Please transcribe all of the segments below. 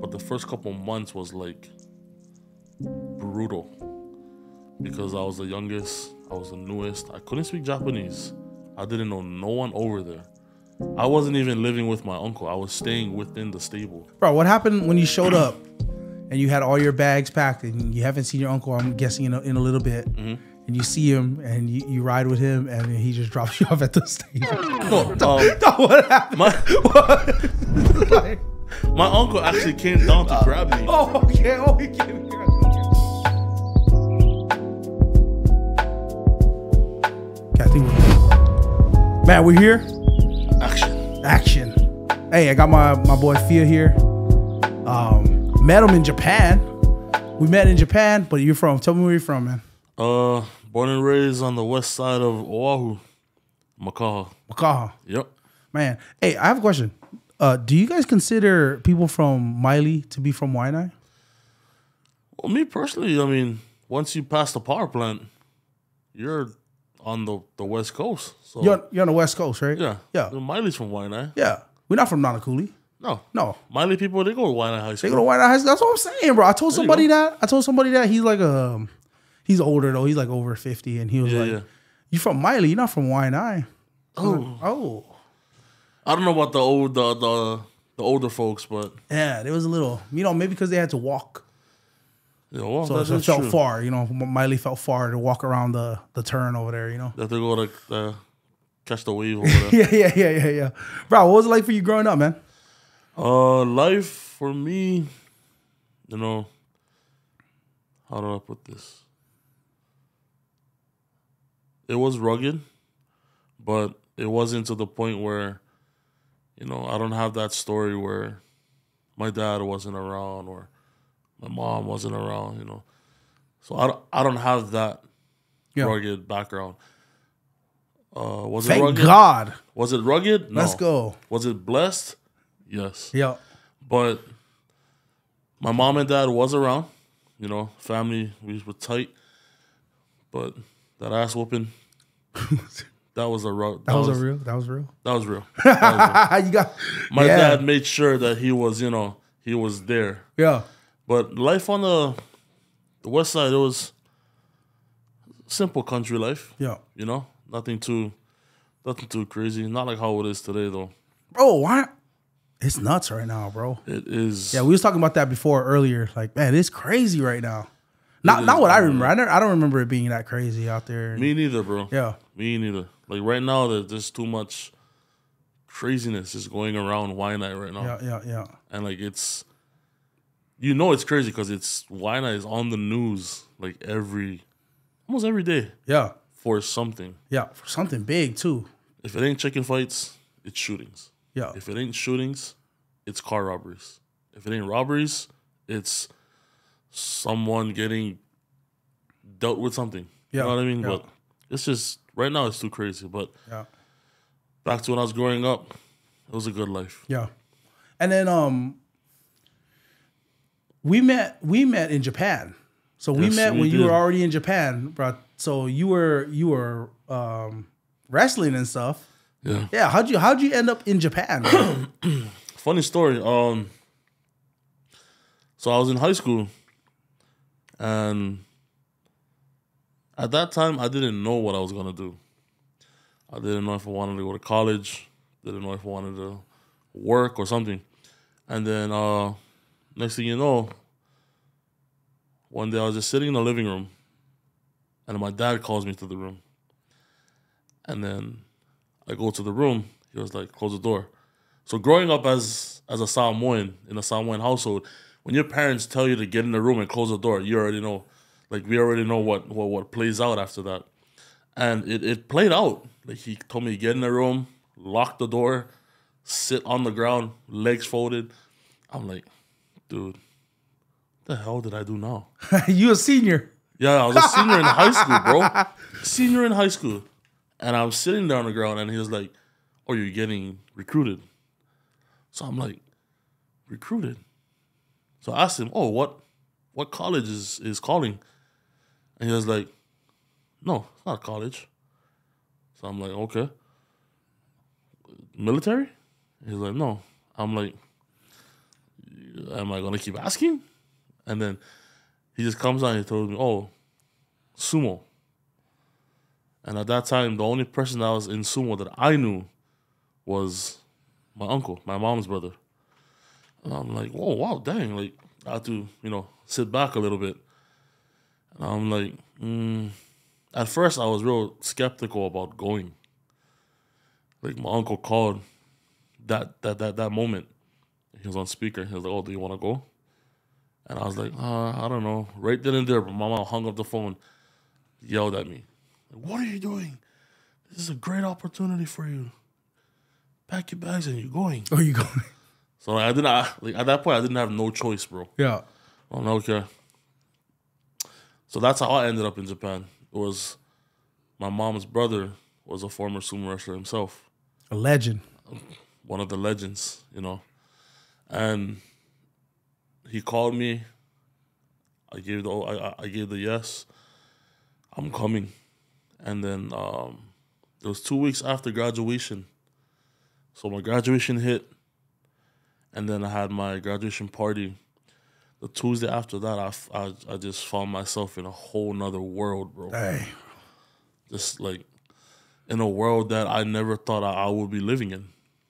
but the first couple months was like brutal because I was the youngest, I was the newest. I couldn't speak Japanese. I didn't know no one over there. I wasn't even living with my uncle. I was staying within the stable. Bro, what happened when you showed up and you had all your bags packed and you haven't seen your uncle, I'm guessing, in a, in a little bit. And you see him and you, you ride with him and he just drops you off at the stable. No, um, what happened? my, Like, my uncle actually came down to grab me. oh, okay. Oh, he came here. Okay, I think we're Man, we're here. Action. Action. Hey, I got my my boy Fia here. Um, met him in Japan. We met in Japan, but you're from. Tell me where you're from, man. Uh, born and raised on the west side of Oahu, Makaha. Makaha. Yep. Man, hey, I have a question. Uh, do you guys consider people from Maili to be from Waianae? Well, me personally, I mean, once you pass the power plant, you're on the, the west coast. So You're, you're on the West Coast, right? yeah, Yeah. Maili's from Waianae. Yeah. We're not from Nanakuli. No, No. Maili people they go to Waianae High School. They go to Waianae High School. That's what I'm saying, bro. I told you somebody that. I told somebody that he's like a, he's older though. He's like over 50. And he was Yeah, like, yeah. you from Maili. You're not from Waianae. Oh, Oh. I don't know about the old the the, the older folks, but Yeah, there was a little, you know, maybe because they had to walk. know, well, So, that it felt true. far, you know. Maili felt far to walk around the the turn over there, you know. That they go to uh, catch the wave over there. Yeah, yeah, yeah, yeah, yeah. Bro, what was it like for you growing up, man? Uh, life for me, you know, how do I put this? It was rugged, but it wasn't to the point where, you know, I don't have that story where my dad wasn't around or my mom wasn't around, you know. So I don't, I don't have that Yeah. rugged background. Uh, was it Thank rugged? God. Was it rugged? No. Let's go. Was it blessed? Yes. Yeah. But my mom and dad was around. You know, family we were tight. But that ass whooping, that was a ru- That was a real. That was real. that was real. That was real. you got My yeah. dad made sure that he was, you know, he was there. Yeah. But life on the the west side, it was simple country life. Yeah. You know, nothing too, nothing too crazy. Not like how it is today, though. Bro, why? It's nuts right now, bro. It is. Yeah, we was talking about that before earlier. Like, man, it's crazy right now. Not not what I remember. I, never, I don't remember it being that crazy out there. Me neither, bro. Yeah. Me neither. Like right now, there's just too much craziness is going around Waianae right now, Yeah, yeah, yeah. and like it's, you know, it's crazy because it's Waianae is on the news like every, almost every day Yeah. for something. Yeah. For something big too. If it ain't chicken fights, it's shootings. Yeah. If it ain't shootings, it's car robberies. If it ain't robberies, it's someone getting dealt with something. Yeah, You know what I mean? yeah. But it's just right now it's too crazy. But Yeah. back to when I was growing up, it was a good life. Yeah. And then um we met we met in Japan. So we Yes, met we when you were already in Japan, bro. So you were you were um wrestling and stuff. Yeah. Yeah, how'd you how'd you end up in Japan? Funny story. Um so I was in high school and at that time I didn't know what I was gonna do. I didn't know if I wanted to go to college, didn't know if I wanted to work or something. And then uh next thing you know, one day I was just sitting in the living room and my dad calls me to the room. And then I go to the room, he was like, close the door. So growing up as as a Samoan in a Samoan household, when your parents tell you to get in the room and close the door, you already know. Like we already know what what, what plays out after that. And it, it played out. Like he told me get in the room, lock the door, sit on the ground, legs folded. I'm like, dude, what the hell did I do now? you a senior. Yeah, I was a senior in high school, bro. Senior in high school. And I'm sitting there on the ground and he was like, Oh, you're getting recruited. So I'm like, recruited. So I asked him, Oh, what what college is, is calling? And he was like, No, it's not college. So I'm like, okay. Military? He's like, no. I'm like, am I gonna keep asking? And then he just comes on and he told me, oh, sumo. And at that time, the only person that was in sumo that I knew was my uncle, my mom's brother. And I'm like, whoa, wow, dang. Like, I had to, you know, sit back a little bit. I'm like, mm. at first, I was real skeptical about going. Like, my uncle called that that that that moment. He was on speaker. He was like, "Oh, do you want to go?" And I was like, uh, "I don't know." Right then and there, my mom hung up the phone, yelled at me, "What are you doing? This is a great opportunity for you. Pack your bags and you're going." Oh, you going? So like, I didn't I, like at that point I didn't have no choice, bro. Yeah. I'm like, okay. So that's how I ended up in Japan. It was my mom's brother was a former sumo wrestler himself A legend. one of the legends, you know. And he called me. I gave the I, I- gave the yes. I'm coming, and then um, it was two weeks after graduation. So my graduation hit, and then I had my graduation party. The Tuesday after that, I I just found myself in a whole nother world, bro Hey. just like in a world that I never thought I, I would be living in.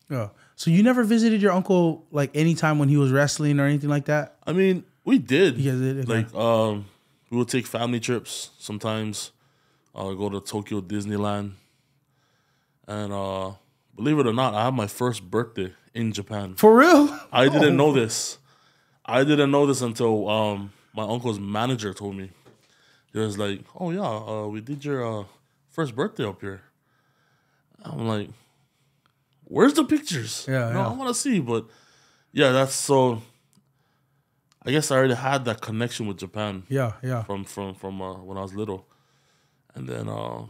Yeah. So you never visited your uncle like anytime when he was wrestling or anything like that? I mean, we did. You did? Okay. Like, um, we would take family trips sometimes. Uh, go to Tokyo Disneyland, and uh, believe it or not, I had my first birthday in Japan. For real? I didn't know this. I didn't know this until um, my uncle's manager told me. He was like, "Oh yeah, uh, we did your uh, first birthday up here." I'm like, "Where's the pictures? Yeah, know, yeah. I want to see." But yeah, that's so. I guess I already had that connection with Japan Yeah, yeah. from from from uh, when I was little, and then uh,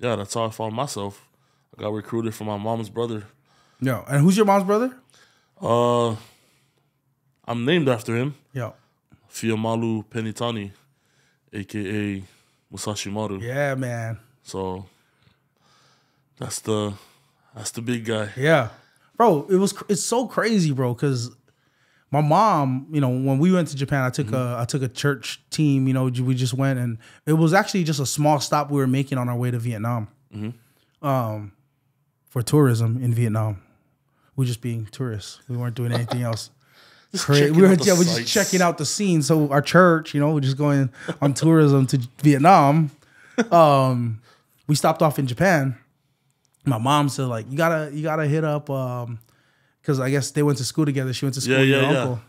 yeah, that's how I found myself. I got recruited from my mom's brother. Yeah. And who's your mom's brother? Uh, I'm named after him. Yeah. Fiamalu Penitani, aka Musashi Maru. Yeah, man. So that's the that's the big guy. Yeah, bro, it was it's so crazy, bro. Because my mom, you know, when we went to Japan, I took a I took a church team. You know, we just went and it was actually just a small stop we were making on our way to Vietnam, um, for tourism in Vietnam. We just being tourists. We weren't doing anything else. We were, yeah, we're just checking out the scene. So our church, you know, we're just going on tourism to Vietnam. Um, we stopped off in Japan. My mom said like, you gotta you gotta hit up um, because I guess they went to school together. She went to school Yeah, with yeah, yeah. uncle.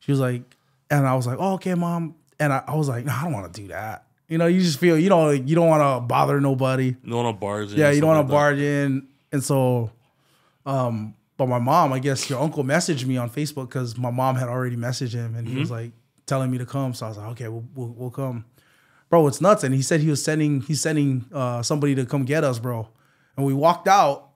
She was like, and I was like, oh, okay, mom. And I, I was like, no, I don't want to do that. You know, you just feel you know you don't want to bother nobody. You don't want to barge in. Yeah, you don't want to like barge in. And so, um, but my mom, I guess your uncle messaged me on Facebook because my mom had already messaged him and he was Mm-hmm. like telling me to come. So I was like, okay, we'll, we'll, we'll come. Bro, it's nuts. And he said he was sending, he's sending uh, somebody to come get us, bro. And we walked out.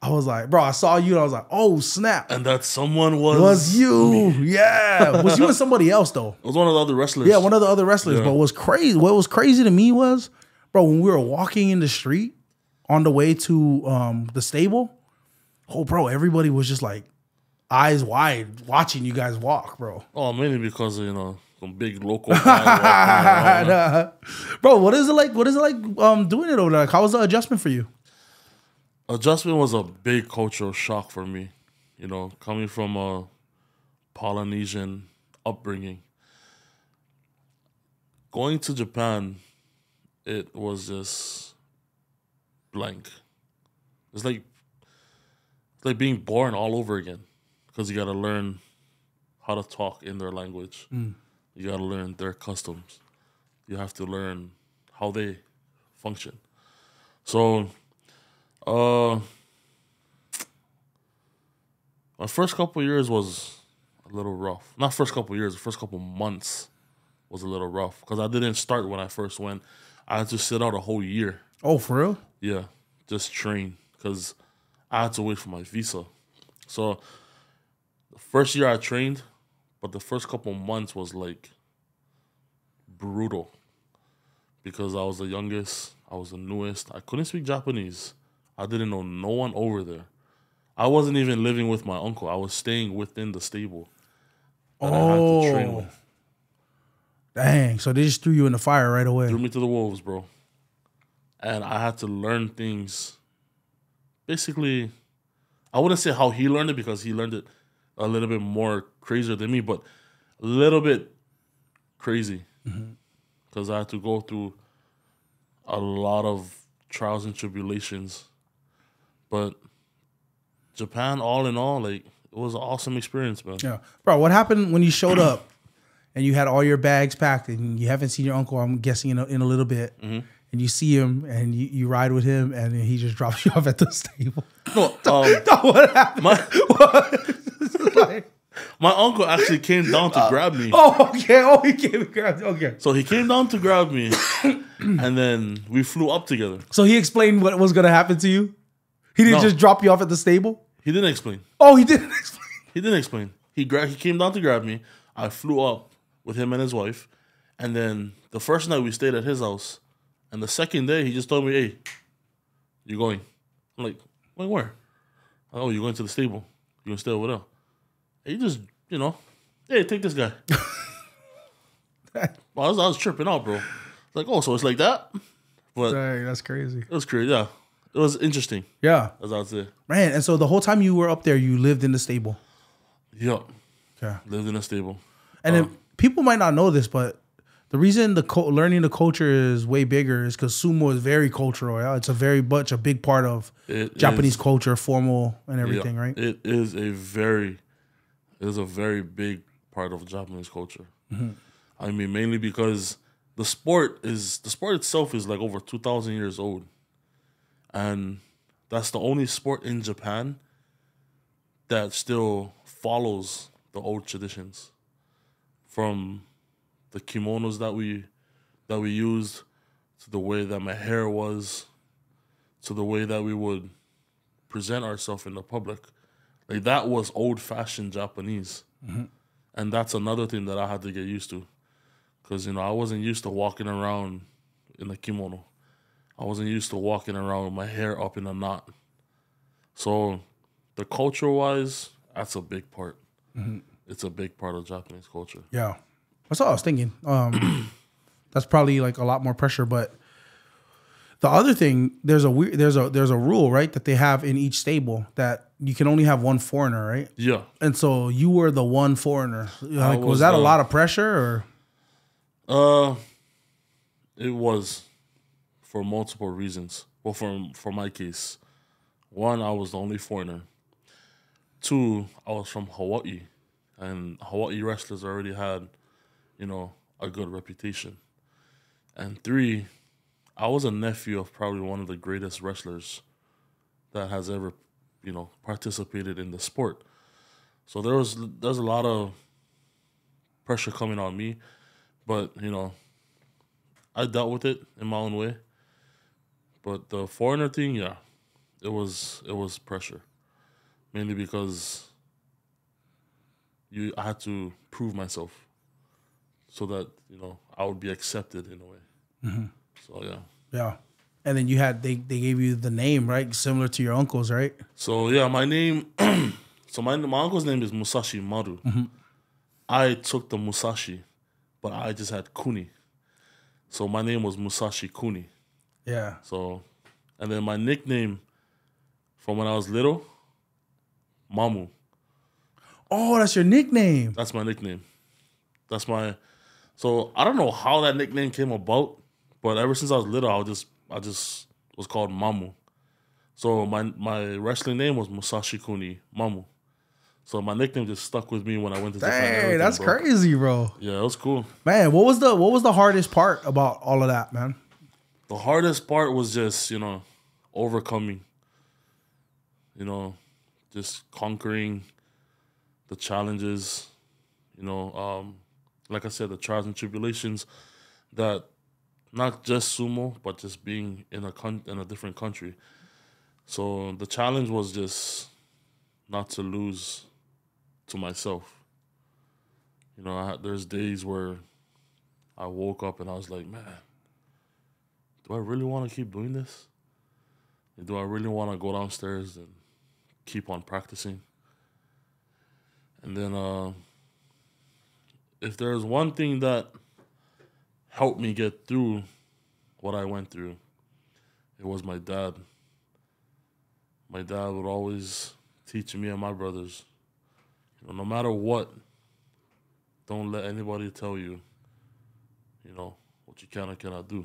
I was like, bro, I saw you and I was like, oh, snap. And that someone was was you. Yeah. Was you and somebody else, though? It was one of the other wrestlers. Yeah, one of the other wrestlers. Yeah. But what was crazy, what was crazy to me was, bro, when we were walking in the street on the way to um, the stable, oh, bro, everybody was just like eyes wide watching you guys walk, bro. Oh, mainly because of, you know some big local walking bro, what is it like? What is it like um, doing it over there? Like, how was the adjustment for you? Adjustment was a big cultural shock for me. You know, coming from a Polynesian upbringing, going to Japan, it was just blank. It's like like being born all over again because you got to learn how to talk in their language. You got to learn their customs. You have to learn how they function. So, uh, my first couple years was a little rough. Not first couple years, the first couple months was a little rough because I didn't start when I first went. I had to sit out a whole year. Oh, for real? Yeah, just train because I had to wait for my visa. So the first year I trained, but the first couple months was like brutal because I was the youngest, I was the newest. I couldn't speak Japanese. I didn't know no one over there. I wasn't even living with my uncle. I was staying within the stable. that I had to train Oh. with. Dang. So they just threw you in the fire right away. Threw me to the wolves, bro. And I had to learn things. Basically, I wouldn't say how he learned it because he learned it a little bit more crazier than me, but a little bit crazy because I had to go through a lot of trials and tribulations. But Japan, all in all, like it was an awesome experience, man. Yeah. Bro, what happened when you showed up and you had all your bags packed and you haven't seen your uncle, I'm guessing, in a, in a little bit. Mm-hmm. And you see him and you, you ride with him and he just drops you off at the stable. No, um, what happened? my Like, my uncle actually came down to grab me. oh, okay. Oh, he came and grabbed you. Okay. So he came down to grab me, and then we flew up together. So he explained what was going to happen to you? He didn't No. just drop you off at the stable? He didn't explain. Oh, he didn't explain. He didn't explain. He gra- he came down to grab me. I flew up with him and his wife, and then the first night we stayed at his house, and the second day he just told me, "Hey, you going?" I'm like, "Going where?" Oh, you're going to the stable. You gonna stay over there? He just, you know, hey, take this guy. Well, I was, I was tripping out, bro. Like, oh, so it's like that, but Dang, that's crazy. it was crazy. Yeah, it was interesting, Yeah. as I would say. Man, and so the whole time you were up there, you lived in the stable. Yeah, Okay. lived in a stable. And Um, then people might not know this, but the reason the co- learning the culture is way bigger is because sumo is very cultural. Yeah? It's a very much a big part of It Japanese is- culture, formal and Yeah, everything, right? It is a very, it is a very big part of Japanese culture. Mm-hmm. I mean, mainly because the sport is the sport itself is like over two thousand years old, and that's the only sport in Japan that still follows the old traditions, from the kimonos that we that we used to the way that my hair was to the way that we would present ourselves in the public. Like that was old fashioned Japanese. Mm-hmm. And that's another thing that I had to get used to. Cause you know, I wasn't used to walking around in a kimono. I wasn't used to walking around with my hair up in a knot. So the culture wise, that's a big part. Mm-hmm. It's a big part of Japanese culture. Yeah, that's what I was thinking. Um, that's probably like a lot more pressure, but the other thing there's a weird there's a there's a rule right that they have in each stable that you can only have one foreigner, right? Yeah. And so you were the one foreigner. Like, was, was that a lot of pressure or? Uh, it was for multiple reasons. Well, for for my case, one, I was the only foreigner. Two, I was from Hawaii, and Hawaii wrestlers already had, you know, a good reputation. And three, I was a nephew of probably one of the greatest wrestlers that has ever, you know, participated in the sport. So there was there's a lot of pressure coming on me, but you know, I dealt with it in my own way. But the foreigner thing, yeah, it was it was pressure, mainly because you I had to prove myself, so that you know I would be accepted in a way. Mm-hmm. So yeah. Yeah. And then you had they they gave you the name right, similar to your uncle's, right? So yeah, my name. so my my uncle's name is Musashi Maru. Mm-hmm. I took the Musashi, but I just had Kuni. So my name was Musashi Kuni. Yeah. So, and then my nickname from when I was little, Mamu. Oh, that's your nickname. That's my nickname. That's my. So I don't know how that nickname came about, but ever since I was little, I was just I just was called Mamu. So my my wrestling name was Musashi Kuni Mamu. So my nickname just stuck with me when I went to Japan. Dang, that's bro. crazy, bro. Yeah, it was cool. Man, what was the what was the hardest part about all of that, man? The hardest part was just, you know, overcoming, you know, just conquering the challenges, you know, um, like I said, the trials and tribulations that not just sumo, but just being in a con- in a different country. So the challenge was just not to lose to myself. You know, I, there's days where I woke up and I was like, man, do I really want to keep doing this? Do I really want to go downstairs and keep on practicing? And then uh, if there's one thing that helped me get through what I went through, it was my dad. My dad would always teach me and my brothers, you know, no matter what, don't let anybody tell you, you know, what you can or cannot do.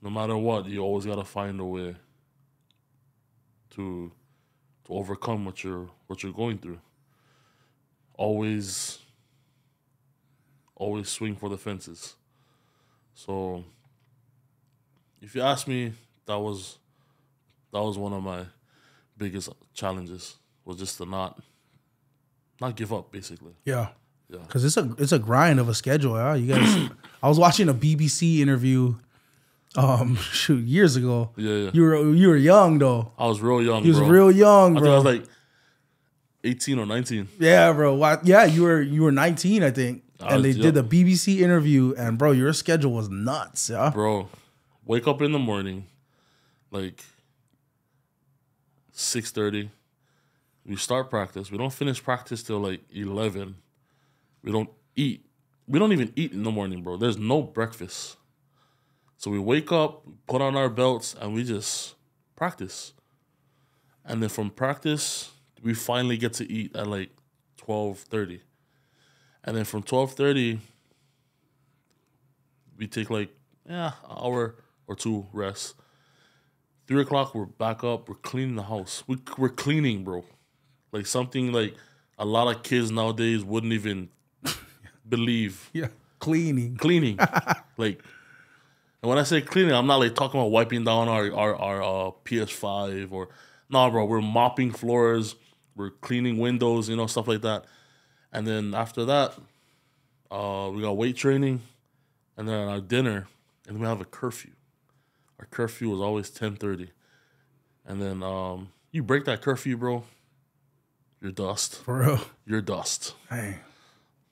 No matter what, you always gotta find a way to to overcome what you're what you're going through. Always always swing for the fences. So if you ask me, that was that was one of my biggest challenges was just to not not give up basically. Yeah. Yeah. Cause it's a it's a grind of a schedule. Yeah, you guys. I was watching a BBC interview, um, shoot, years ago. Yeah, yeah. You were you were young though. I was real young. You was bro. real young, I think I was like 18 or 19. yeah, bro. Why, yeah, you were you were 19, I think. I And they did the BBC interview, and bro, your schedule was nuts. Yeah. Bro, wake up in the morning, like 6.30. We start practice. We don't finish practice till like 11. We don't eat. We don't even eat in the morning, bro. There's no breakfast. So we wake up, put on our belts, and we just practice. And then from practice, we finally get to eat at like 12.30. And then from 12.30, we take like yeah an hour or two rest. Three o'clock we're back up. We're cleaning the house. We we're cleaning, bro. Like something like a lot of kids nowadays wouldn't even believe Yeah. Cleaning. cleaning. like, and when I say cleaning, I'm not like talking about wiping down our our our uh, PS5 or nah, bro. We're mopping floors. We're cleaning windows, you know, stuff like that. And then after that, uh, we got weight training, and then our dinner, and we have a curfew. Our curfew was always ten thirty, and then um, you break that curfew, bro. You're dust. For real. You're dust. Hey.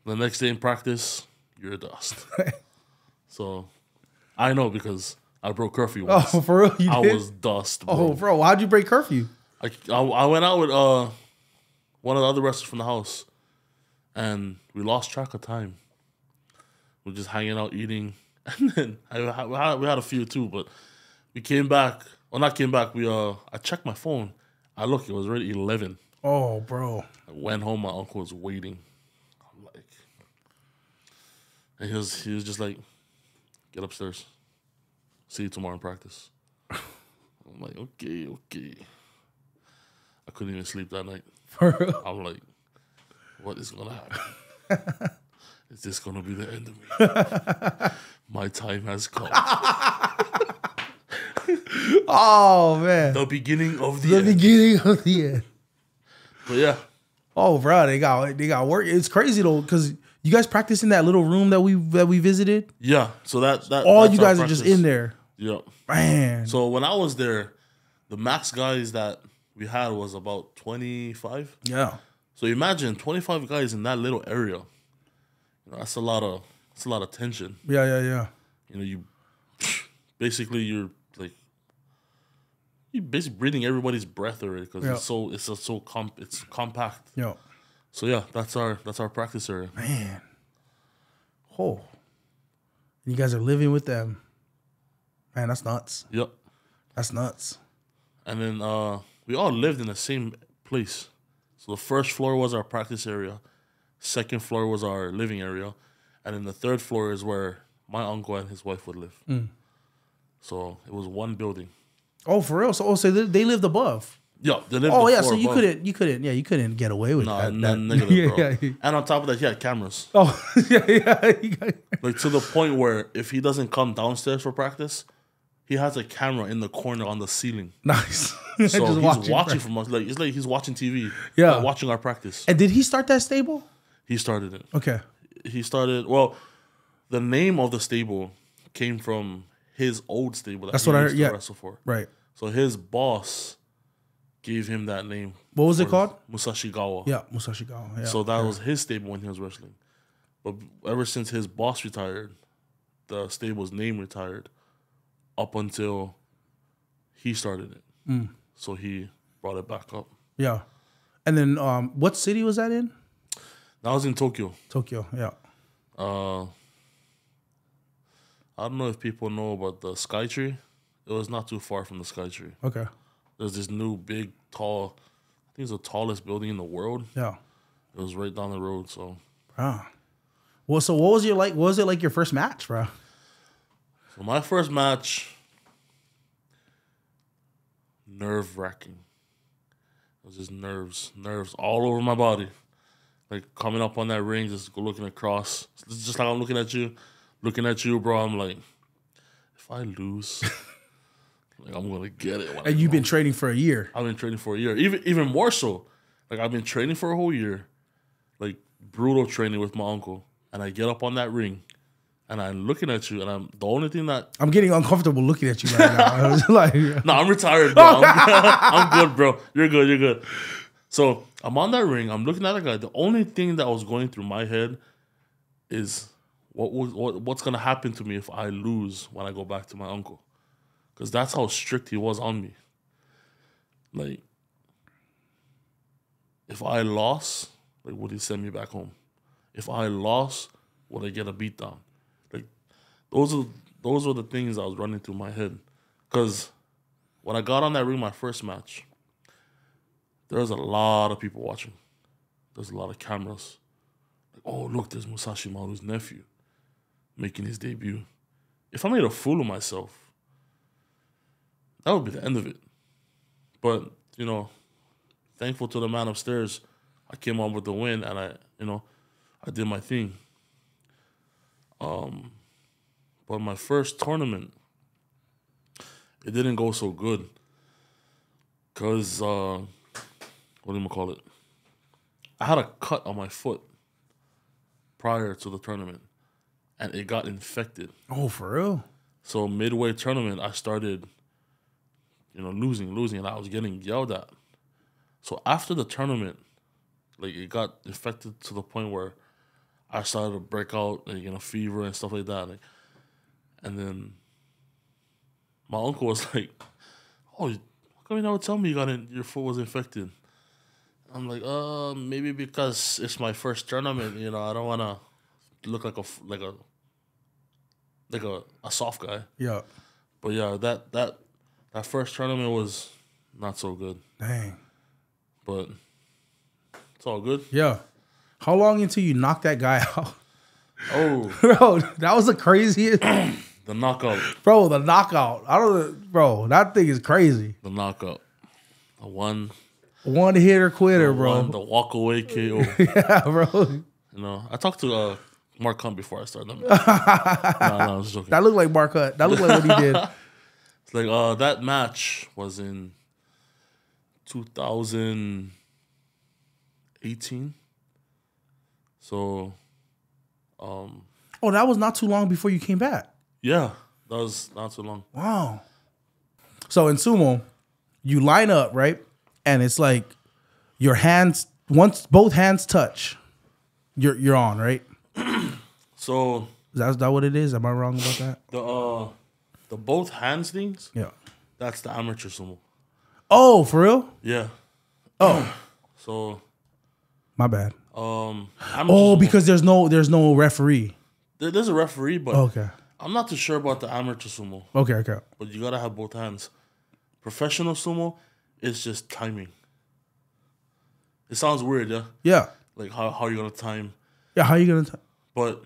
The next day in practice, you're dust. so I know because I broke curfew once. Oh, for real? You I did? was dust, Oh, bro. bro, how'd you break curfew? I, I, I went out with uh one of the other wrestlers from the house, and we lost track of time. We're just hanging out eating, and then I, I- we, had, we had a few too, but we came back. When I came back. We uh, I checked my phone. I look, it was already eleven. Oh, bro. I went home. My uncle was waiting. I'm like, and he was he was just like, "Get upstairs. See you tomorrow in practice." I'm like, "Okay, okay." I couldn't even sleep that night. I'm like, "What is gonna happen? is this gonna be the end of me? My time has come. Oh, man. the beginning of the, The end." beginning of the end. But yeah, Oh, bro, they got they got work. It's crazy though, because you guys practice in that little room that we that we visited. yeah. So that that All you guys are just in there, Yeah. man. So when I was there, the max guys that we had was about 25. yeah, So imagine 25 guys in that little area. You know, that's a lot of that's a lot of tension. yeah, yeah, yeah. You know, you basically you're like you're basically breathing everybody's breath already because Yeah. it's so it's a, so comp it's compact. Yeah. So yeah, that's our that's our practice area. man. Oh, you guys are living with them, man. That's nuts. Yep. That's nuts. And then uh, we all lived in the same place. So the first floor was our practice area, second floor was our living area, and then the third floor is where my uncle and his wife would live. Mm. So it was one building. Oh, for real. So, oh, so they, lived above. Yeah, they lived Oh the yeah, so you above. couldn't, you couldn't, yeah, you couldn't get away with Nah, that. n- that- negative, bro. yeah. And on top of that, he had cameras. Oh yeah, yeah. Like to the point where if he doesn't come downstairs for practice, he has a camera in the corner on the ceiling. nice. So he's watching, right. from us. Like it's like he's watching TV. Yeah. like, watching our practice. And did he start that stable? He started it. Okay. he started well the name of the stable came from his old stable that That's he what I heard, to yeah. wrestle for Right. so his boss gave him that name What was it called? musashigawa Yeah, Musashi Gawa. Yeah. so that was his stable when he was wrestling but ever since his boss retired the stable's name retired up until he started it Mm. so he brought it back up yeah. And then um what city was that in? that was in tokyo Tokyo. Yeah. Uh, I don't know if people know about the Sky Tree. It was not too far from the Sky Tree. Okay. There's this new big, tall. I think it's the tallest building in the world. Yeah. It was right down the road. So, Ah. Well, so what was your like? What was it like your first match, bro? So my first match, nerve wracking. It was just nerves, nerves all over my body. Like coming up on that ring, just looking across. It's just like I'm looking at you, looking at you, bro. I'm like, if I lose, like I'm gonna get it. And you've been training for a year. I've been training for a year, even even more so. Like I've been training for a whole year, like brutal training with my uncle, and I get up on that ring, and I'm looking at you, and I'm the only thing that I'm getting uncomfortable looking at you right now. Like, no, I'm retired, bro. I'm, I'm good, bro. You're good. You're good. So I'm on that ring. I'm looking at the guy. The only thing that was going through my head is what was what, what's gonna happen to me if I lose when I go back to my uncle, because that's how strict he was on me. Like, if I lost, like, would he send me back home? If I lost, would I get a beat down? Those are those were the things I was running through my head. Cause when I got on that ring my first match, there was a lot of people watching. There's a lot of cameras. Like, oh look, there's Musashi Maru's nephew making his debut. If I made a fool of myself, that would be the end of it. But, you know, thankful to the man upstairs, I came on with the win and I, you know, I did my thing. Um but my first tournament, it didn't go so good. Cause uh what do you call it? I had a cut on my foot prior to the tournament and it got infected. oh, for real? So midway tournament I started, you know, losing, losing, and I was getting yelled at. So after the tournament, like it got infected to the point where I started to break out, like, you know, fever and stuff like that. Like, and then my uncle was like, "Oh, how come you never tell me you got in, your foot was infected?" I'm like, "Uh, maybe because it's my first tournament. You know, I don't want to look like a like a like a, a soft guy." Yeah. But yeah, that that that first tournament was not so good. Dang. But it's all good. Yeah. How long until you knock that guy out? Oh, bro, that was the craziest. The knockout, bro, the knockout. I don't bro, that thing is crazy. the knockout, the one, One hitter quitter, bro. one, the walk away KO. yeah, bro. You know, I talked to uh, Mark Hunt before I started. no, no, I was joking. That looked like Mark Hunt. That looked like what he did. It's like uh, that match was in 2018. So, um, Oh, that was not too long before you came back. Yeah, that was not too long. Wow. So in sumo, you line up, right? And it's like your hands once both hands touch, you're you're on, right? So Is that, what it is? Am I wrong about that? the uh, the both hands things. Yeah. That's the amateur sumo. Oh, for real? Yeah. Oh, So my bad. um, Oh, because there's no there's no referee. there- there's a referee, but Okay. I'm not too sure about the amateur sumo. Okay, okay. But you gotta have both hands. Professional sumo is just timing. It sounds weird, yeah. Yeah. Like how how you gonna time, Yeah, how are you gonna t- but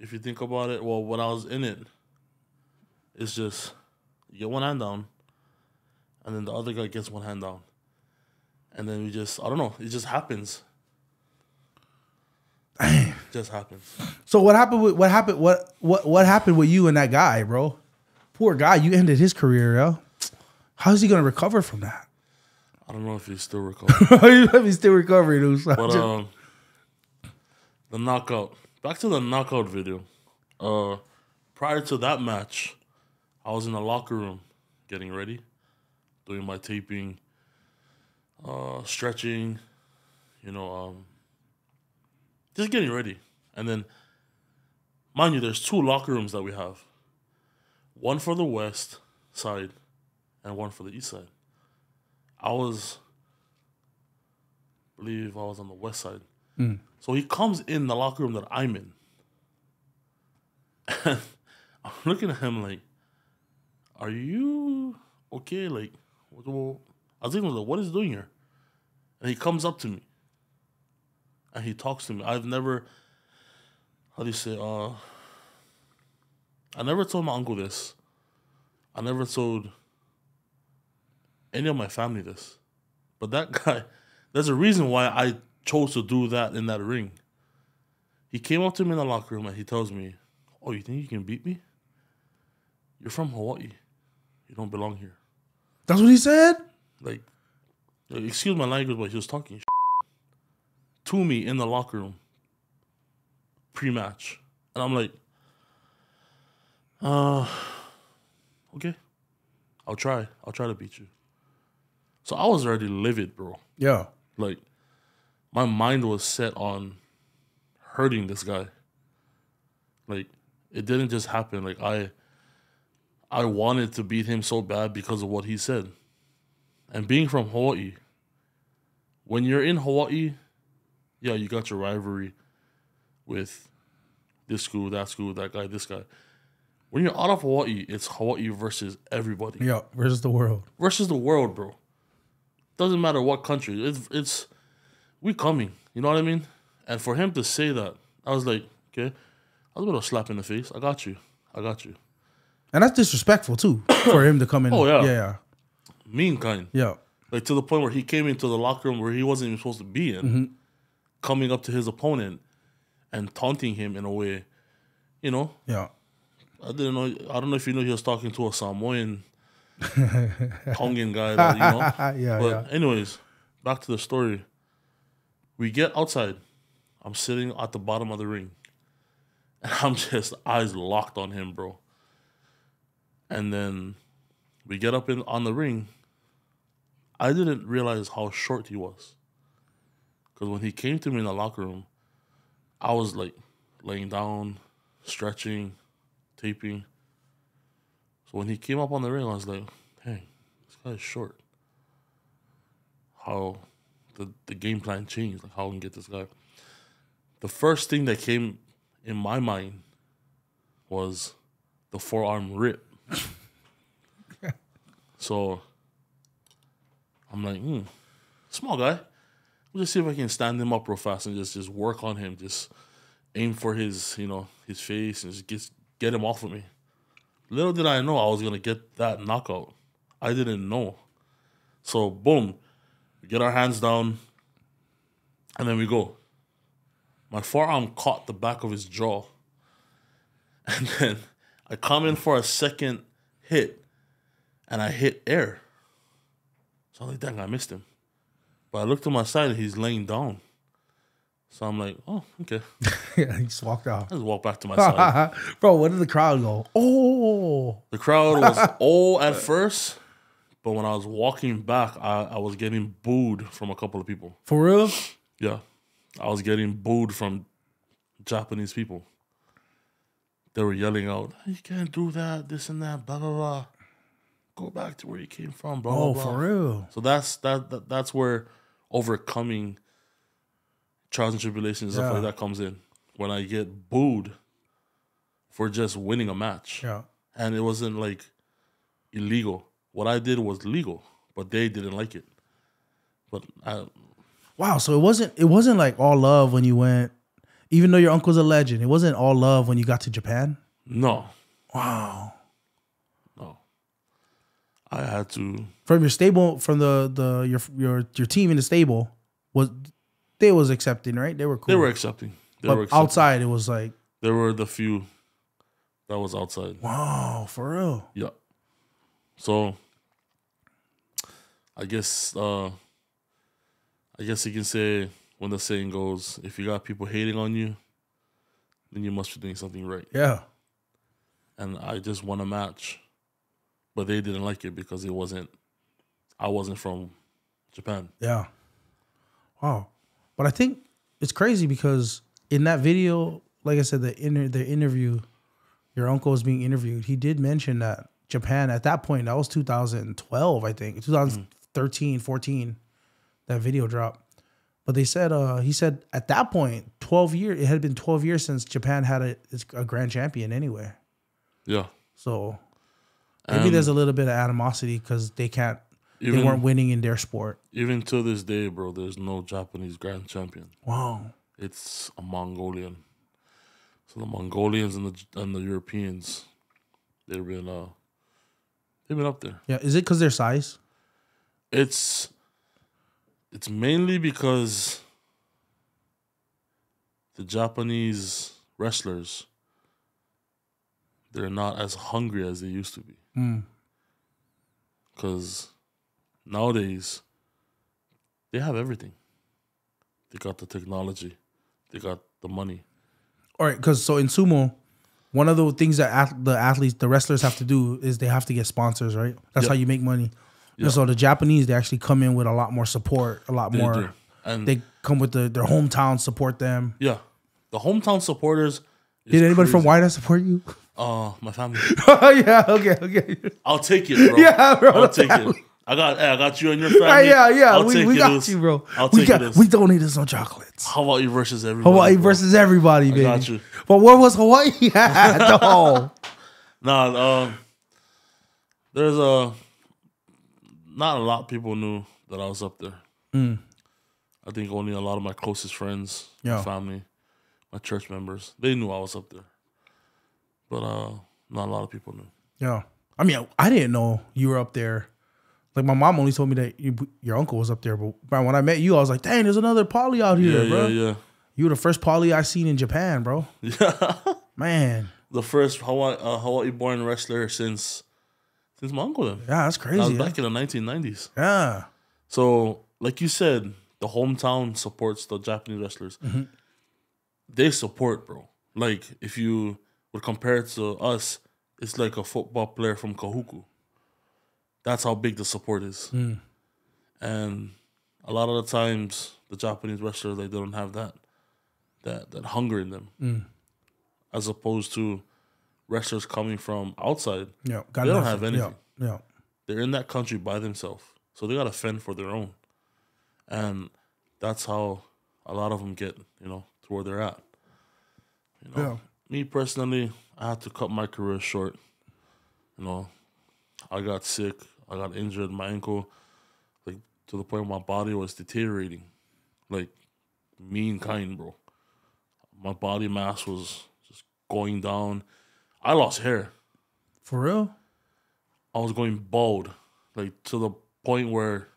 if you think about it, well, when I was in it, it's just you get one hand down, and then the other guy gets one hand down, and then we just I don't know, it just happens. It just happens. So what happened with what happened what what what happened with you and that guy, bro? Poor guy, you ended his career, yo. How's he gonna recover from that? I don't know if he's still recovering. He's still recovering, dude. But um, the knockout. Back to the knockout video. Uh, prior to that match, I was in the locker room getting ready, doing my taping, uh, stretching, you know, um, just getting ready. And then, mind you, there's two locker rooms that we have. One for the west side, and one for the east side. I was, I believe, I was on the west side. Mm. So he comes in the locker room that I'm in. And I'm looking at him like, are you okay? Like, what, what, I was thinking, like, what is he doing here? And he comes up to me. And he talks to me. I've never, how do you say, uh, I never told my uncle this. I never told any of my family this. But that guy, there's a reason why I chose to do that in that ring. He came up to me in the locker room and he tells me, Oh, you think you can beat me? You're from Hawaii. You don't belong here. That's what he said. Like, like, excuse my language, but he was talking to me in the locker room pre-match, and I'm like, uh, okay, I'll try. I'll try to beat you. So I was already livid, bro. Yeah. Like, my mind was set on hurting this guy. Like, it didn't just happen. Like I, I wanted to beat him so bad because of what he said. And being from Hawaii, when you're in Hawaii, yeah, you got your rivalry with this school, that school, that guy, this guy. When you're out of Hawaii, it's Hawaii versus everybody. Yeah. Versus the world. Versus the world, bro. Doesn't matter what country. It's it's we coming. You know what I mean? And for him to say that, I was like, okay, I was a little slap in the face. I got you. I got you. And that's disrespectful too for him to come in. Oh, yeah. Yeah. Mean kind. Yeah. Like to the point where he came into the locker room where he wasn't even supposed to be in, mm-hmm. coming up to his opponent and taunting him in a way, you know. Yeah. I didn't know. I don't know if you know he was talking to a Samoan, Tongan guy. That, you know. yeah. But yeah. anyways, back to the story. We get outside. I'm sitting at the bottom of the ring. And I'm just eyes locked on him, bro. And then we get up in on the ring. I didn't realize how short he was. Cause when he came to me in the locker room, I was like laying down, stretching, taping. So when he came up on the ring, I was like, hey, this guy's short how the, the game plan changed, like how I can get this guy. The first thing that came in my mind was the forearm rip. so I'm like, hmm, small guy. We'll just see if I can stand him up real fast and just just work on him. Just aim for his, you know, his face and just get get him off of me. Little did I know I was gonna get that knockout. I didn't know. So boom, we get our hands down, and then we go. My forearm caught the back of his jaw. And then I come in for a second hit, and I hit air. So I'm like, dang, I missed him. But I looked to my side, and he's laying down. So I'm like, oh, okay. yeah. He just walked out. I just walked back to my side. Bro, what did the crowd go? Oh. The crowd was oh at first, but when I was walking back, I, I was getting booed from a couple of people. For real? Yeah. I was getting booed from Japanese people. They were yelling out, You can't do that, this and that, blah blah blah. Go back to where you came from, blah Oh, blah blah. for real? So that's that, that that's where overcoming trials and tribulations and stuff like that comes in. When I get booed for just winning a match Yeah. and it wasn't like illegal. What I did was legal, but they didn't like it. But I, Wow. So it wasn't it wasn't like all love when you went, even though your uncle's a legend, it wasn't all love when you got to Japan. no, Wow. I had to. From your stable, from the the your your your team in the stable was they was accepting, right? They were cool. They were accepting. They but were accepting. outside it was like, There were the few that was outside. wow, for real. Yeah. So I guess uh I guess you can say when the saying goes, if you got people hating on you, then you must be doing something right. Yeah. and I just won a match, but they didn't like it because it wasn't. I wasn't from Japan. Yeah. Wow. But I think it's crazy because in that video, like I said, the inter- the interview, your uncle was being interviewed. He did mention that Japan at that point, that was 2012, I think, 2013, 14, that video dropped. But they said, uh, he said at that point, twelve years. It had been twelve years since Japan had a, a grand champion anyway. Yeah. So maybe And there's a little bit of animosity because they can't. they weren't winning in their sport. even to this day, bro, there's no Japanese grand champion. Wow. It's a Mongolian. So the Mongolians and the and the Europeans, they've been uh they've been up there. Yeah. Is it because their size? It's it's mainly because the Japanese wrestlers they're not as hungry as they used to be. Mm. Cuz nowadays they have everything. They got the technology. They got the money. All right. Because so in sumo, one of the things that the athletes, the wrestlers have to do is they have to get sponsors. Right. That's Yeah. how you make money. And so the Japanese, they actually come in with a lot more support, a lot They more. do. And They come with the, their hometown support them. yeah, the hometown supporters Did anybody from crazy. White House support you? Uh, my family. oh yeah, okay, okay. I'll take it, bro. Yeah, bro. I'll take it. I got, I got you and your family. yeah, yeah. I'll we we got as- you, bro. I'll we take got it we donated some chocolates. How about you versus everybody? Hawaii bro? versus everybody, baby. got you. But where was Hawaii at? though? Nah, um, there's a not a lot of people knew that I was up there. Mm. I think only a lot of my closest friends, Yeah. family, my church members, they knew I was up there. But uh, not a lot of people knew. yeah. I mean, I didn't know you were up there. Like my mom only told me that you, your uncle was up there, but when I met you, I was like, "Dang, there's another poly out here, Yeah, bro." yeah, You were the first poly I seen in Japan, bro. yeah. Man, the first Hawaii uh, Hawaii born wrestler since since my uncle. Then. yeah, that's That crazy. was yeah. back in the 1990s. yeah. So, like you said, the hometown supports the Japanese wrestlers. They support, bro. Like if you would compare it to us, it's like a football player from Kahuku. That's how big the support is. Hmm. And a lot of the times, the Japanese wrestlers like they don't have that that that hunger in them, hmm. as opposed to wrestlers coming from outside. Yeah, They don't have Yeah, anything. yeah. They're in that country by themselves, so they gotta fend for their own, and that's how a lot of them get, you know, to where they're at. You know, Yeah. me personally, I had to cut my career short. You know, I got sick, I got injured, my ankle, like to the point where my body was deteriorating, like mean kind, bro. My body mass was just going down. I lost hair. For real? I was going bald, like to the point where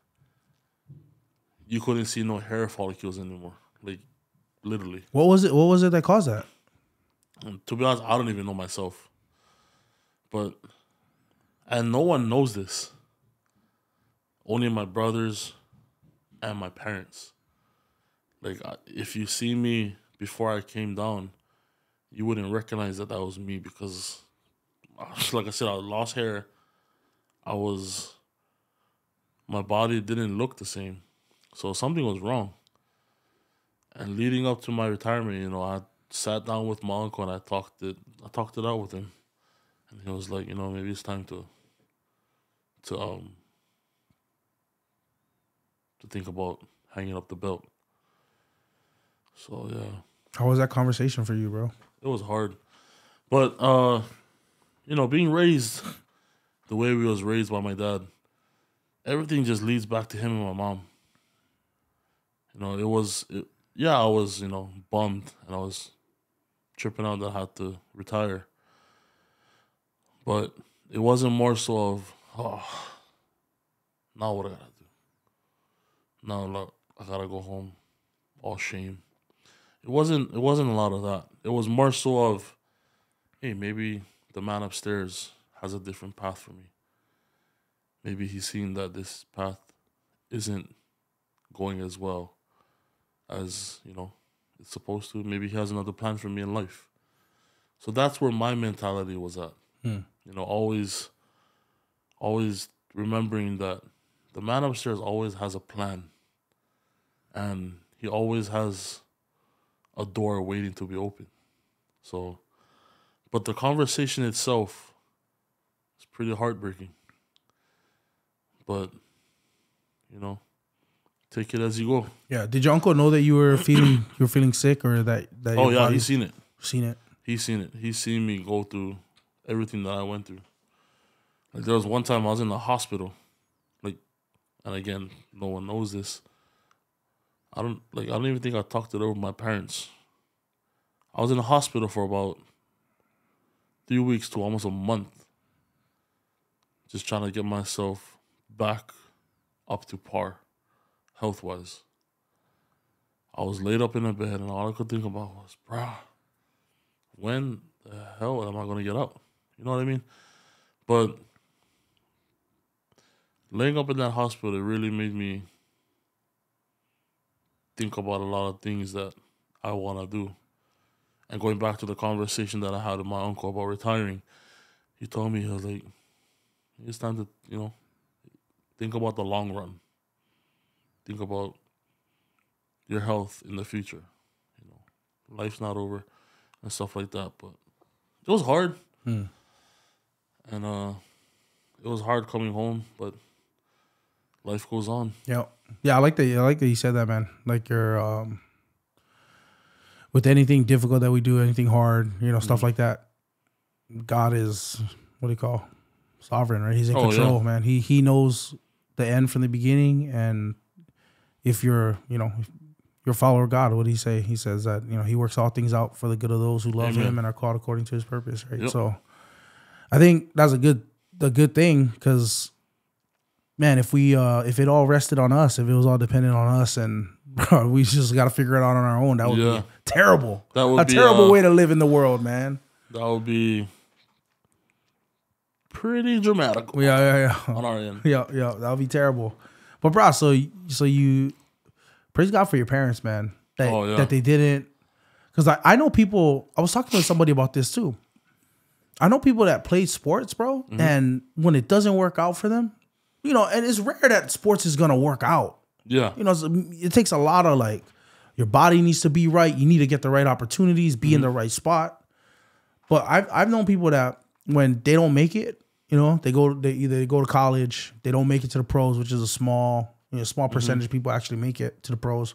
you couldn't see no hair follicles anymore. Like literally. What was it? What was it that caused that? And to be honest, I don't even know myself. But and no one knows this. Only my brothers and my parents. Like if you see me before I came down, you wouldn't recognize that that was me because, like I said, I lost hair. I was. My body didn't look the same, so something was wrong. And leading up to my retirement, you know, I sat down with my uncle and I talked it. I talked it out with him, and he was like, you know, maybe it's time to. To um. To think about hanging up the belt. So yeah, How was that conversation for you, bro? it was hard, but uh, you know, being raised the way we was raised by my dad, everything just leads back to him and my mom. You know, it was it, yeah, I was you know bummed and I was tripping out that I had to retire, but it wasn't more so of oh, now what I gotta do. Now look, I gotta go home, all shame. It wasn't. It wasn't a lot of that. It was more so of, hey, maybe the man upstairs has a different path for me. Maybe he's seen that this path isn't going as well as you know it's supposed to. Maybe he has another plan for me in life. So that's where my mentality was at. Hmm. You know, always, always remembering that the man upstairs always has a plan, and he always has a door waiting to be open. So, but the conversation itself is pretty heartbreaking. But, you know, take it as you go. Yeah. Did your uncle know that you were feeling you were feeling sick or that that Oh yeah, he's seen it. seen it? He's seen it. He's seen me go through everything that I went through. Like there was one time I was in the hospital, like, and again, no one knows this. I don't like. I don't even think I talked it over with my parents. I was in the hospital for about three weeks to almost a month, just trying to get myself back up to par, health wise. I was laid up in a bed, and all I could think about was, bruh when the hell am I gonna get up? You know what I mean? But laying up in that hospital it really made me think about a lot of things that I wanna do. And going back to the conversation that I had with my uncle about retiring, he told me he was like, It's time to, you know, think about the long run. Think about your health in the future. You know, life's not over and stuff like that. But it was hard, and uh, it was hard coming home. But life goes on. Yeah. Yeah, I like that. I like that you said that, man. Like you're um with anything difficult that we do, anything hard, you know, Mm-hmm. stuff like that. God is what do you call sovereign, right? He's in Oh, control, yeah. man. He he knows the end from the beginning, and if you're, you know, if you're a follower of God, what do he say? He says that you know he works all things out for the good of those who love Amen. him and are called according to his purpose, right? Yep. So, I think that's a good a good thing because man, if we uh if it all rested on us, if it was all dependent on us and bro, we just got to figure it out on our own, that would Yeah. be terrible. That would be a be, terrible uh, way to live in the world, man. That would be pretty dramatic Yeah, yeah, yeah. on our end. Yeah, yeah, that would be terrible. But bro, so so you praise God for your parents, man. That Oh, yeah. that they didn't because I, I know people I was talking to somebody about this too. I know people that play sports, bro, Mm-hmm. and when it doesn't work out for them, you know, and it's rare that sports is gonna work out. Yeah, You know, it takes a lot of like your body needs to be right. You need to get the right opportunities, be in the right spot. But I've I've known people that when they don't make it, you know, they go they either they go to college, they don't make it to the pros, which is a small you know small mm-hmm. percentage of people actually make it to the pros.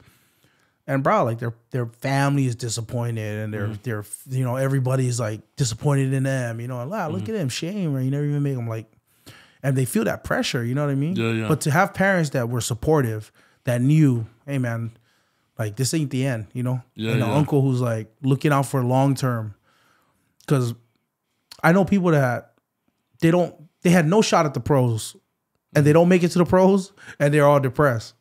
And bro, like their their family is disappointed, and they're mm-hmm. they're you know everybody's like disappointed in them. You know, and, wow, look mm-hmm. at him, shame, right? You never even make them like, and they feel that pressure. You know what I mean? Yeah, yeah. But to have parents that were supportive, that knew, hey man, like this ain't the end. You know, Yeah, and an yeah. uncle who's like looking out for long term, because I know people that they don't they had no shot at the pros, and they don't make it to the pros, and they're all depressed.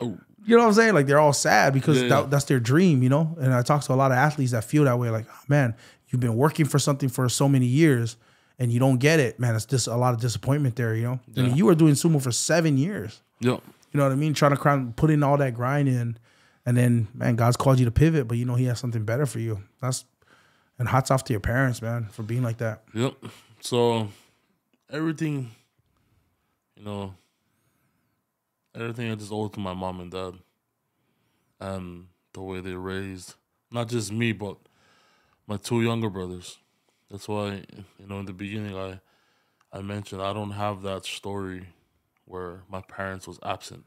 Oh. You know what I'm saying? Like they're all sad because Yeah, that, yeah. that's their dream, you know. And I talk to a lot of athletes that feel that way. Like, oh, man, you've been working for something for so many years, and you don't get it, man. It's just a lot of disappointment there, you know. I mean, you were doing sumo for seven years. Yep. You know what I mean? Trying to grind, put in all that grind in, and then man, God's called you to pivot, but you know He has something better for you. That's and hats off to your parents, man, for being like that. Yep. So everything, you know, everything I just owe to my mom and dad, and the way they raised not just me but my two younger brothers. That's why you know in the beginning I I mentioned I don't have that story where my parents was absent.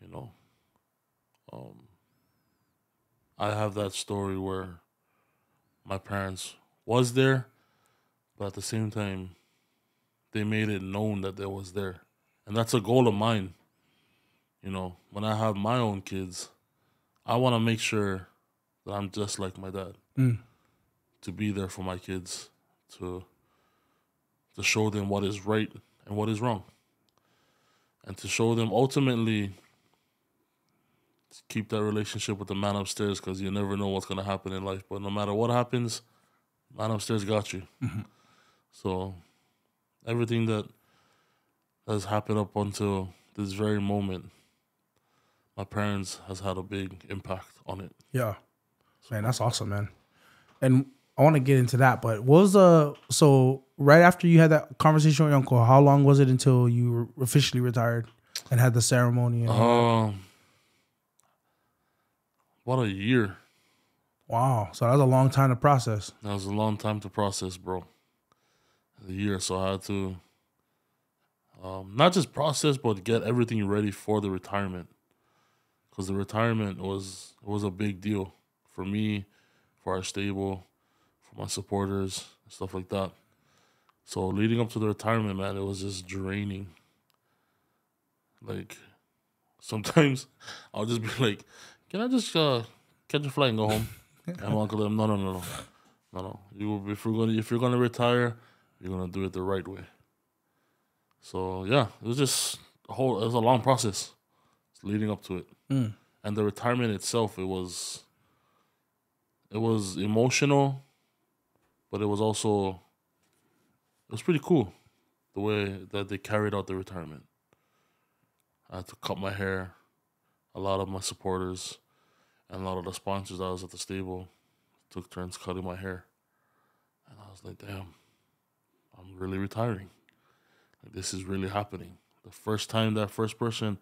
You know, um, I have that story where my parents was there, but at the same time, they made it known that they was there, and that's a goal of mine. You know, when I have my own kids, I want to make sure that I'm just like my dad, Mm. to be there for my kids, to to show them what is right and what is wrong, and to show them ultimately to keep that relationship with the man upstairs because you never know what's gonna happen in life. But no matter what happens, man upstairs got you. So everything that has happened up until this very moment, my parents has had a big impact on it. Yeah, man, that's awesome, man. And I want to get into that, but what was the so right after you had that conversation with your uncle? How long was it until you were officially retired and had the ceremony? Um, what a year! wow, so that was a long time to process. That was a long time to process, bro. A year, so I had to um, not just process, but get everything ready for the retirement. because the retirement was was a big deal for me, for our stable, for my supporters, stuff like that. So leading up to the retirement, man, it was just draining. Like sometimes I'll just be like, "Can I just uh, catch a flight and go home?" and my uncle, them, no, no, no, no, no, no. You if you're gonna if you're gonna retire, you're gonna do it the right way. So yeah, it was just a whole. It was a long process leading up to it, mm. and the retirement itself. It was. It was emotional, but it was also. It was pretty cool, the way that they carried out the retirement. I had to cut my hair. A lot of my supporters and a lot of the sponsors I was at the stable took turns cutting my hair. And I was like, damn, I'm really retiring. Like, this is really happening. The first time that first person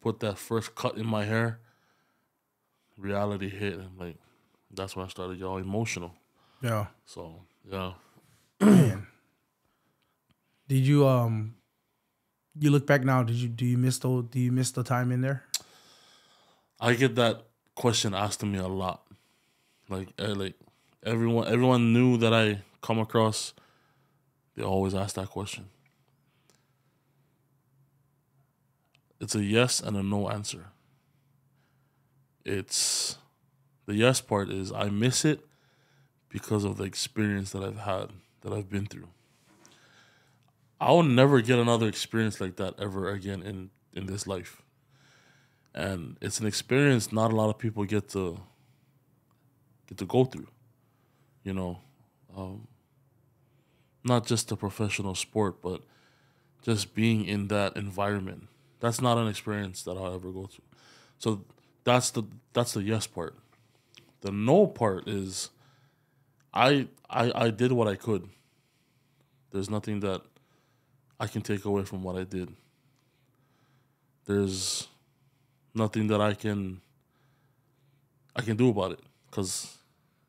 put that first cut in my hair, reality hit. And like, that's when I started getting all emotional. Yeah. So, yeah. Did you um? You look back now. Did you do you miss the do you miss the time in there? I get that question asked to me a lot. Like, eh, like everyone, everyone knew that I come across. They always ask that question. It's a yes and a no answer. It's the yes part is I miss it because of the experience that I've had, that I've been through. I'll never get another experience like that ever again in in this life and it's an experience not a lot of people get to get to go through you know um, not just a professional sport but just being in that environment. That's not an experience that i'll ever go through. So that's the that's the yes part. The no part is i i i did what i could. There's nothing that i can take away from what i did. There's nothing that I can I can do about it because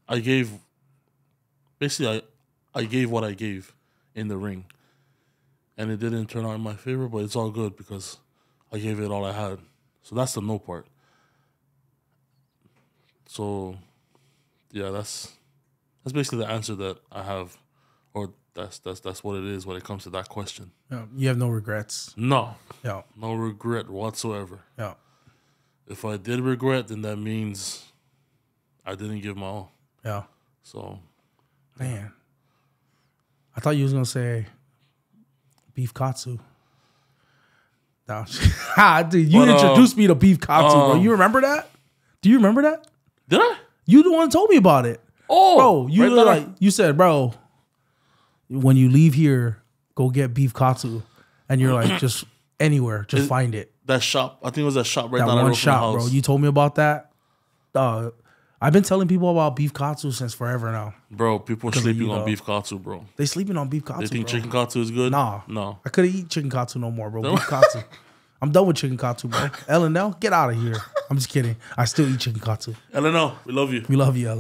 I gave basically I I gave what I gave in the ring, and it didn't turn out in my favor, but it's all good because I gave it all I had. So that's the no part. So yeah, that's that's basically the answer that I have, or that's that's that's what it is when it comes to that question. Yeah. You have no regrets. No, Yeah. no regret whatsoever. Yeah. If I did regret, then that means I didn't give my all. Yeah. So Man. I thought you was gonna say beef katsu. No. Dude, you But, um, introduced me to beef katsu, bro. um, You remember that? Do you remember that? did I? You the one told me about it. Oh, Bro, you right like you said, bro, when you leave here, go get beef katsu. And you're like, just anywhere, just Is- find it. that shop. I think it was that shop right That down the one road from the shop, bro. You told me about that. Uh, I've been telling people about beef katsu since forever now. bro, people are sleeping on beef katsu, bro. They sleeping on beef katsu. They think bro. chicken katsu is good. Nah. no. I couldn't eat chicken katsu no more, bro. Beef katsu. I'm done with chicken katsu, bro. Ellen L, get out of here. I'm just kidding. I still eat chicken katsu. I don't know. We love you. We love you, L.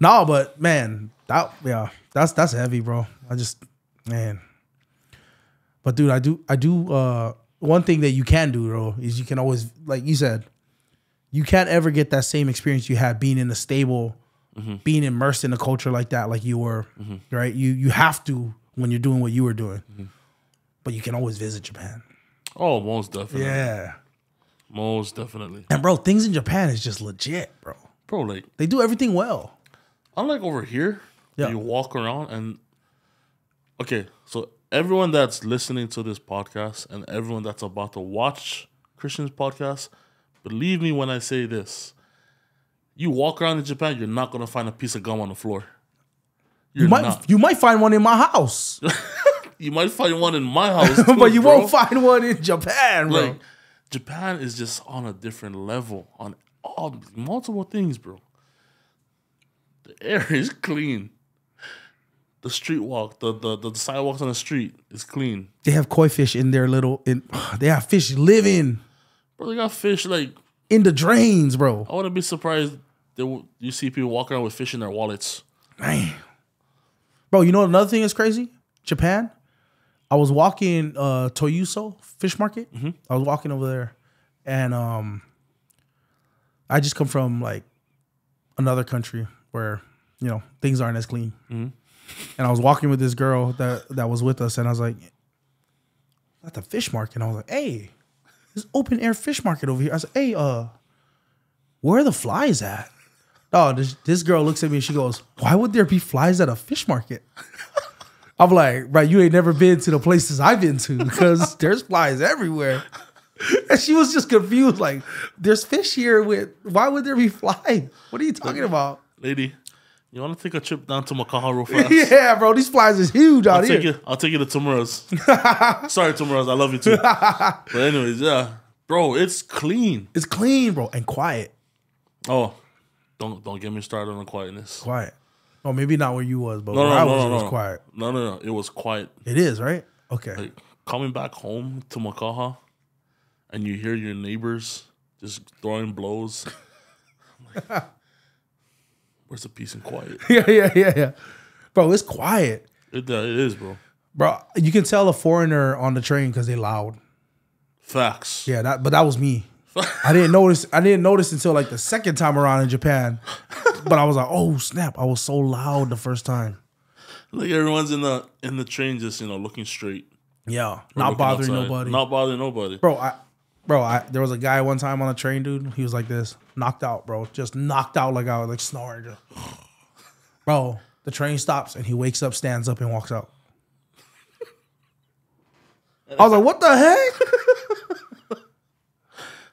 no, but man, that yeah, that's that's heavy, bro. I just man. But dude, I do I do uh one thing that you can do, bro, is you can always like you said, you can't ever get that same experience you had being in a stable, mm-hmm. being immersed in a culture like that, like you were, mm-hmm. right? You you have to when you're doing what you were doing. Mm-hmm. But you can always visit Japan. Oh, most definitely. Yeah. Most definitely. And bro, things in Japan is just legit, bro. Bro, like They do everything well. unlike over here, Yeah. you walk around and okay, so everyone that's listening to this podcast and everyone that's about to watch Christian's podcast, believe me when I say this. You walk around in Japan, you're not gonna find a piece of gum on the floor. You're You might not. you might find one in my house. You might find one in my house, too, but you bro. won't find one in Japan, bro. Like Japan is just on a different level on all multiple things, bro. The air is clean. The street walk, the, the the sidewalks on the street is clean. they have koi fish in their little. In they have fish living Bro, they got fish like in the drains, bro. I wouldn't be surprised that you see people walking around with fish in their wallets. Man, bro. You know another thing is crazy. Japan. I was walking uh Toyosu Fish Market. I was walking over there, and um, I just come from like another country where you know things aren't as clean. And I was walking with this girl that that was with us, and I was like, at the fish market. And I was like, hey, this open air fish market over here. I said, hey, uh, where are the flies at? Oh, this, this girl looks at me and she goes, why would there be flies at a fish market? I'm like, right, you ain't never been to the places I've been to because there's flies everywhere. And she was just confused, like, there's fish here with why would there be flies? What are you talking about? Lady, you want to take a trip down to Makaha real fast? yeah, bro, these flies is huge out I'll take you. I'll take you to Tomorrow's. Sorry, Tomorrow's. I love you too. but anyways, yeah, bro, it's clean. It's clean, bro, and quiet. Oh, don't don't get me started on the quietness. Quiet. Oh, maybe not where you was, but No, where no, I no, was, no, it was no. quiet. No, no, no. It was quiet. It is, right? Okay. Like coming back home to Makaha, and you hear your neighbors just throwing blows. Like, Where's the peace and quiet? yeah, yeah, yeah, yeah. Bro, it's quiet. It, uh, it is, bro. Bro, you can tell a foreigner on the train because they loud. Facts. Yeah, that but that was me. I didn't notice I didn't notice until like the second time around in Japan. But I was like, oh snap, I was so loud the first time. Like everyone's in the in the train, just you know, looking straight, Yeah. Not bothering outside. nobody. Not bothering nobody. bro, I bro, I there was a guy one time on a train, dude. He was like this, knocked out, bro. Just knocked out like I was like snoring. Just, bro, the train stops and he wakes up, stands up, and walks out. I was like, what the heck?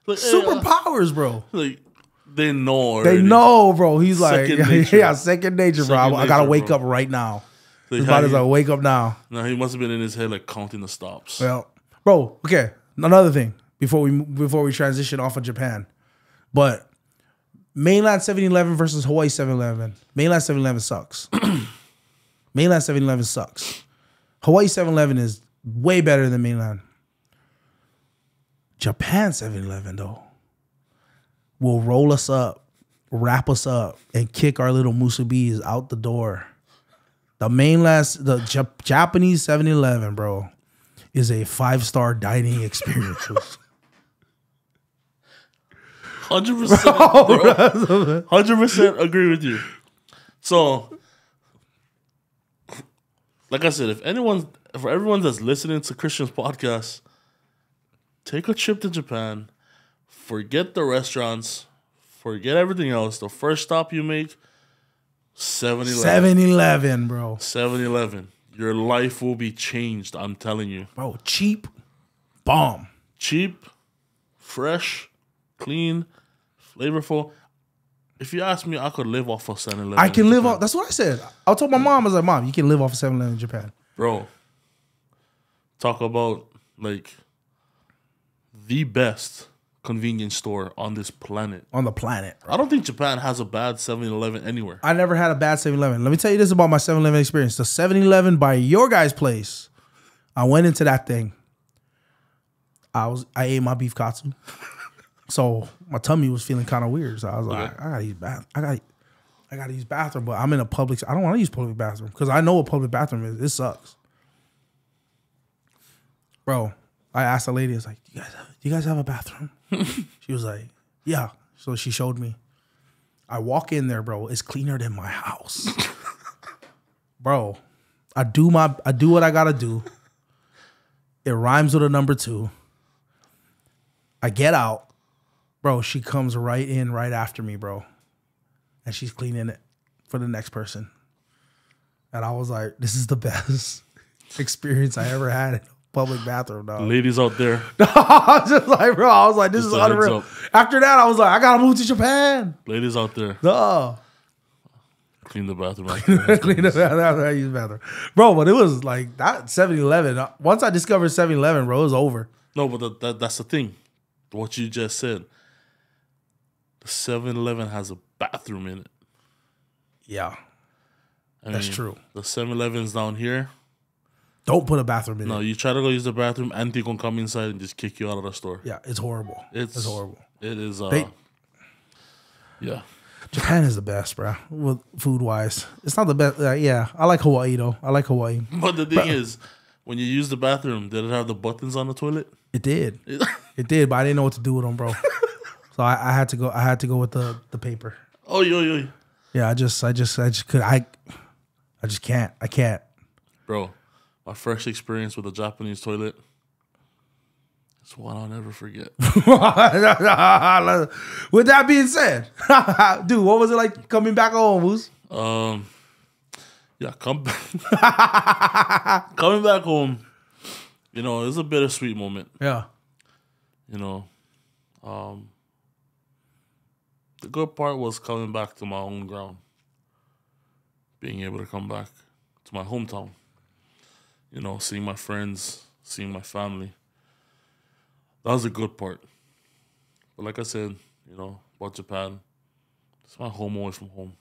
Like, uh, Superpowers, bro. like they know. They know, bro. He's like, Second yeah, nature. second nature, bro. Second I gotta nature, wake bro. up right now. Like, His body's he- like, wake up now. no, he must have been in his head like counting the stops. Well, bro, okay. Another thing before we before we transition off of Japan, but mainland 7-Eleven versus Hawaii 7-Eleven. Mainland 7-Eleven sucks. mainland 7-Eleven sucks. Hawaii 7-Eleven is way better than mainland. Japan 7-Eleven though will roll us up, wrap us up, and kick our little musubis out the door. The mainland, the Jap- Japanese 7-Eleven, bro, is a five star dining experience. Hundred percent, hundred percent agree with you. So, like I said, if anyone, for everyone that's listening to Christian's podcast, take a trip to Japan. Forget the restaurants. Forget everything else. The first stop you make, 7-Eleven. 7 Eleven, bro. 7-Eleven. Your life will be changed. I'm telling you. Bro, cheap, bomb. cheap, fresh, clean, flavorful. If you ask me, I could live off of 7 Eleven. I can live off. That's what I said. I told my mom, I was like, Mom, you can live off of 7 Eleven in Japan. Bro, talk about like the best convenience store on this planet. On the planet. I don't think Japan has a bad 7 Eleven anywhere. I never had a bad 7 Eleven. Let me tell you this about my 7 Eleven experience. The 7 Eleven by your guys' place, I went into that thing. I was I ate my beef katsu. So my tummy was feeling kind of weird. So I was like, Okay. I gotta use bath. I got I gotta use bathroom, but I'm in a public. I don't want to use public bathroom because I know what public bathroom is. It sucks, bro. I asked the lady, "I was like, do you guys, have, do you guys have a bathroom?" she was like, "Yeah." So she showed me. I walk in there, bro. It's cleaner than my house, bro. I do my, I do what I gotta do. It rhymes with a number two. I get out, bro. She comes right in right after me, bro, and she's cleaning it for the next person. And I was like, "This is the best experience I ever had in a public bathroom, dog." Ladies out there, I was just like, bro, I was like, "This Just is unreal." After that, I was like, "I gotta move to Japan." ladies out there, Duh. clean the bathroom. Clean the bathroom I use bathroom, bro. But it was like that 7-Eleven. Once I discovered 7-Eleven, bro, it was over. no, but that, that, that's the thing. What you just said. The 7 Eleven has a bathroom in it. Yeah, I That's mean, true. The 7 Elevens down here, don't put a bathroom in no, it. No, you try to go use the bathroom, Auntie gonna come inside and just kick you out of the store. Yeah, it's horrible. It's, It's horrible. It is. Uh, They- yeah. Japan is the best, bro. With food wise, it's not the best. Uh, yeah, I like Hawaii though. I like Hawaii. But the thing is, when you use the bathroom, did it have the buttons on the toilet? It did. It, It did, but I didn't know what to do with them, bro. so I, I had to go. I had to go with the the paper. Oh, yo, yo, Yeah, I just, I just, I just could. I, I just can't. I can't. bro. My first experience with a Japanese toilet. It's one I'll never forget. with that being said, dude, what was it like coming back home? Who's Um, yeah, come back. coming back home. You know, it's a bittersweet moment. yeah, You know, um, the good part was coming back to my own ground, being able to come back to my hometown. You know, seeing my friends, seeing my family. That was a good part. But like I said, you know, about Japan, it's my home away from home.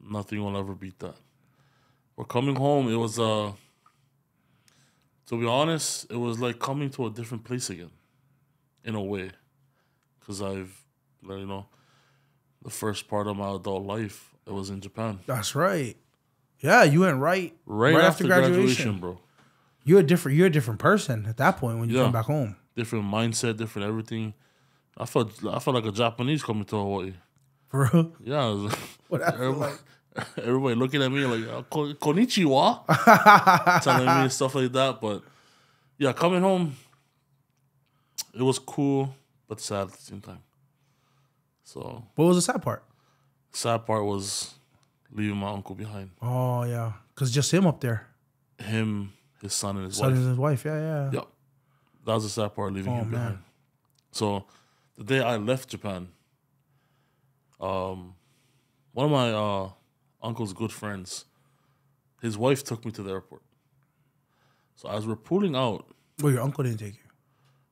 Nothing will ever beat that. But coming home, it was uh to be honest, it was like coming to a different place again, in a way, because I've, you know, the first part of my adult life, it was in Japan. that's right. Yeah, you went right Right, after, graduation. bro. You're a different. You're a different person at that point when you Yeah. come back home. Different mindset, different everything. I felt I felt like a Japanese coming to Hawaii. For real. Yeah, was- What everybody, like. everybody looking at me like ah, "Konichiwa," telling me stuff like that. But yeah, coming home, it was cool but sad at the same time. So What was the sad part? sad part was leaving my uncle behind. Oh yeah, cause just him up there, Him, his son, and his son wife. and his wife. Yeah, yeah. Yep. That was the sad part, leaving Oh, him man. behind. So the day I left Japan, um, one of my uh, uncle's good friends, his wife took me to the airport. So as we're pulling out, Well, your uncle didn't take you.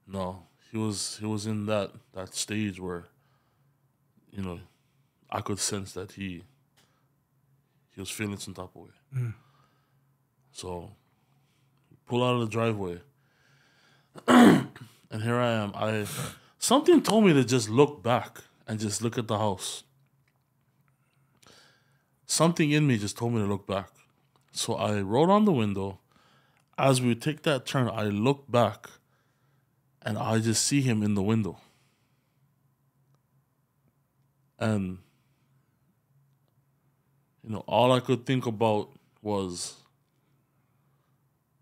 no, he was he was in that that stage where, you know, I could sense that he he was feeling some type of way. Mm. So pull out of the driveway. and here I am. I something told me to just look back and just look at the house. Something in me just told me to look back. So I rolled on the window. As we take that turn, I look back and I just see him in the window. And you know, all I could think about was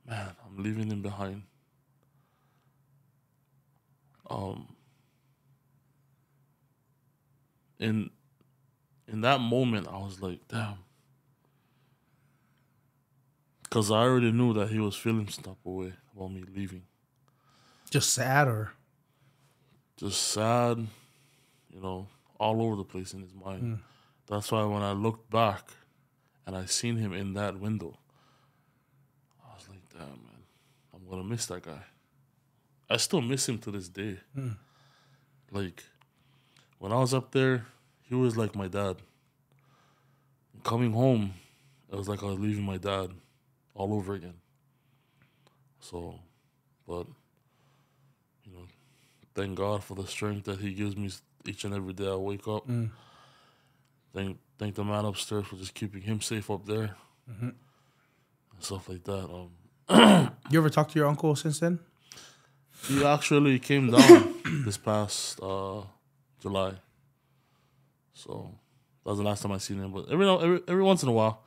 man, I'm leaving him behind. Um in in that moment I was like, damn. Cause I already knew that he was feeling some type of way about me leaving. Just sad or just sad, you know, all over the place in his mind. Hmm. That's why when I looked back and I seen him in that window, I was like, damn man, I'm gonna miss that guy. I still miss him to this day. Hmm. Like when I was up there, he was like my dad. Coming home, it was like I was leaving my dad all over again. So, but you know, thank God for the strength that He gives me each and every day I wake up. Thank thank the man upstairs for just keeping him safe up there and stuff like that. Um, you ever talked to your uncle since then? he actually came down this past uh, July, so that was the last time I seen him. But every now every every once in a while,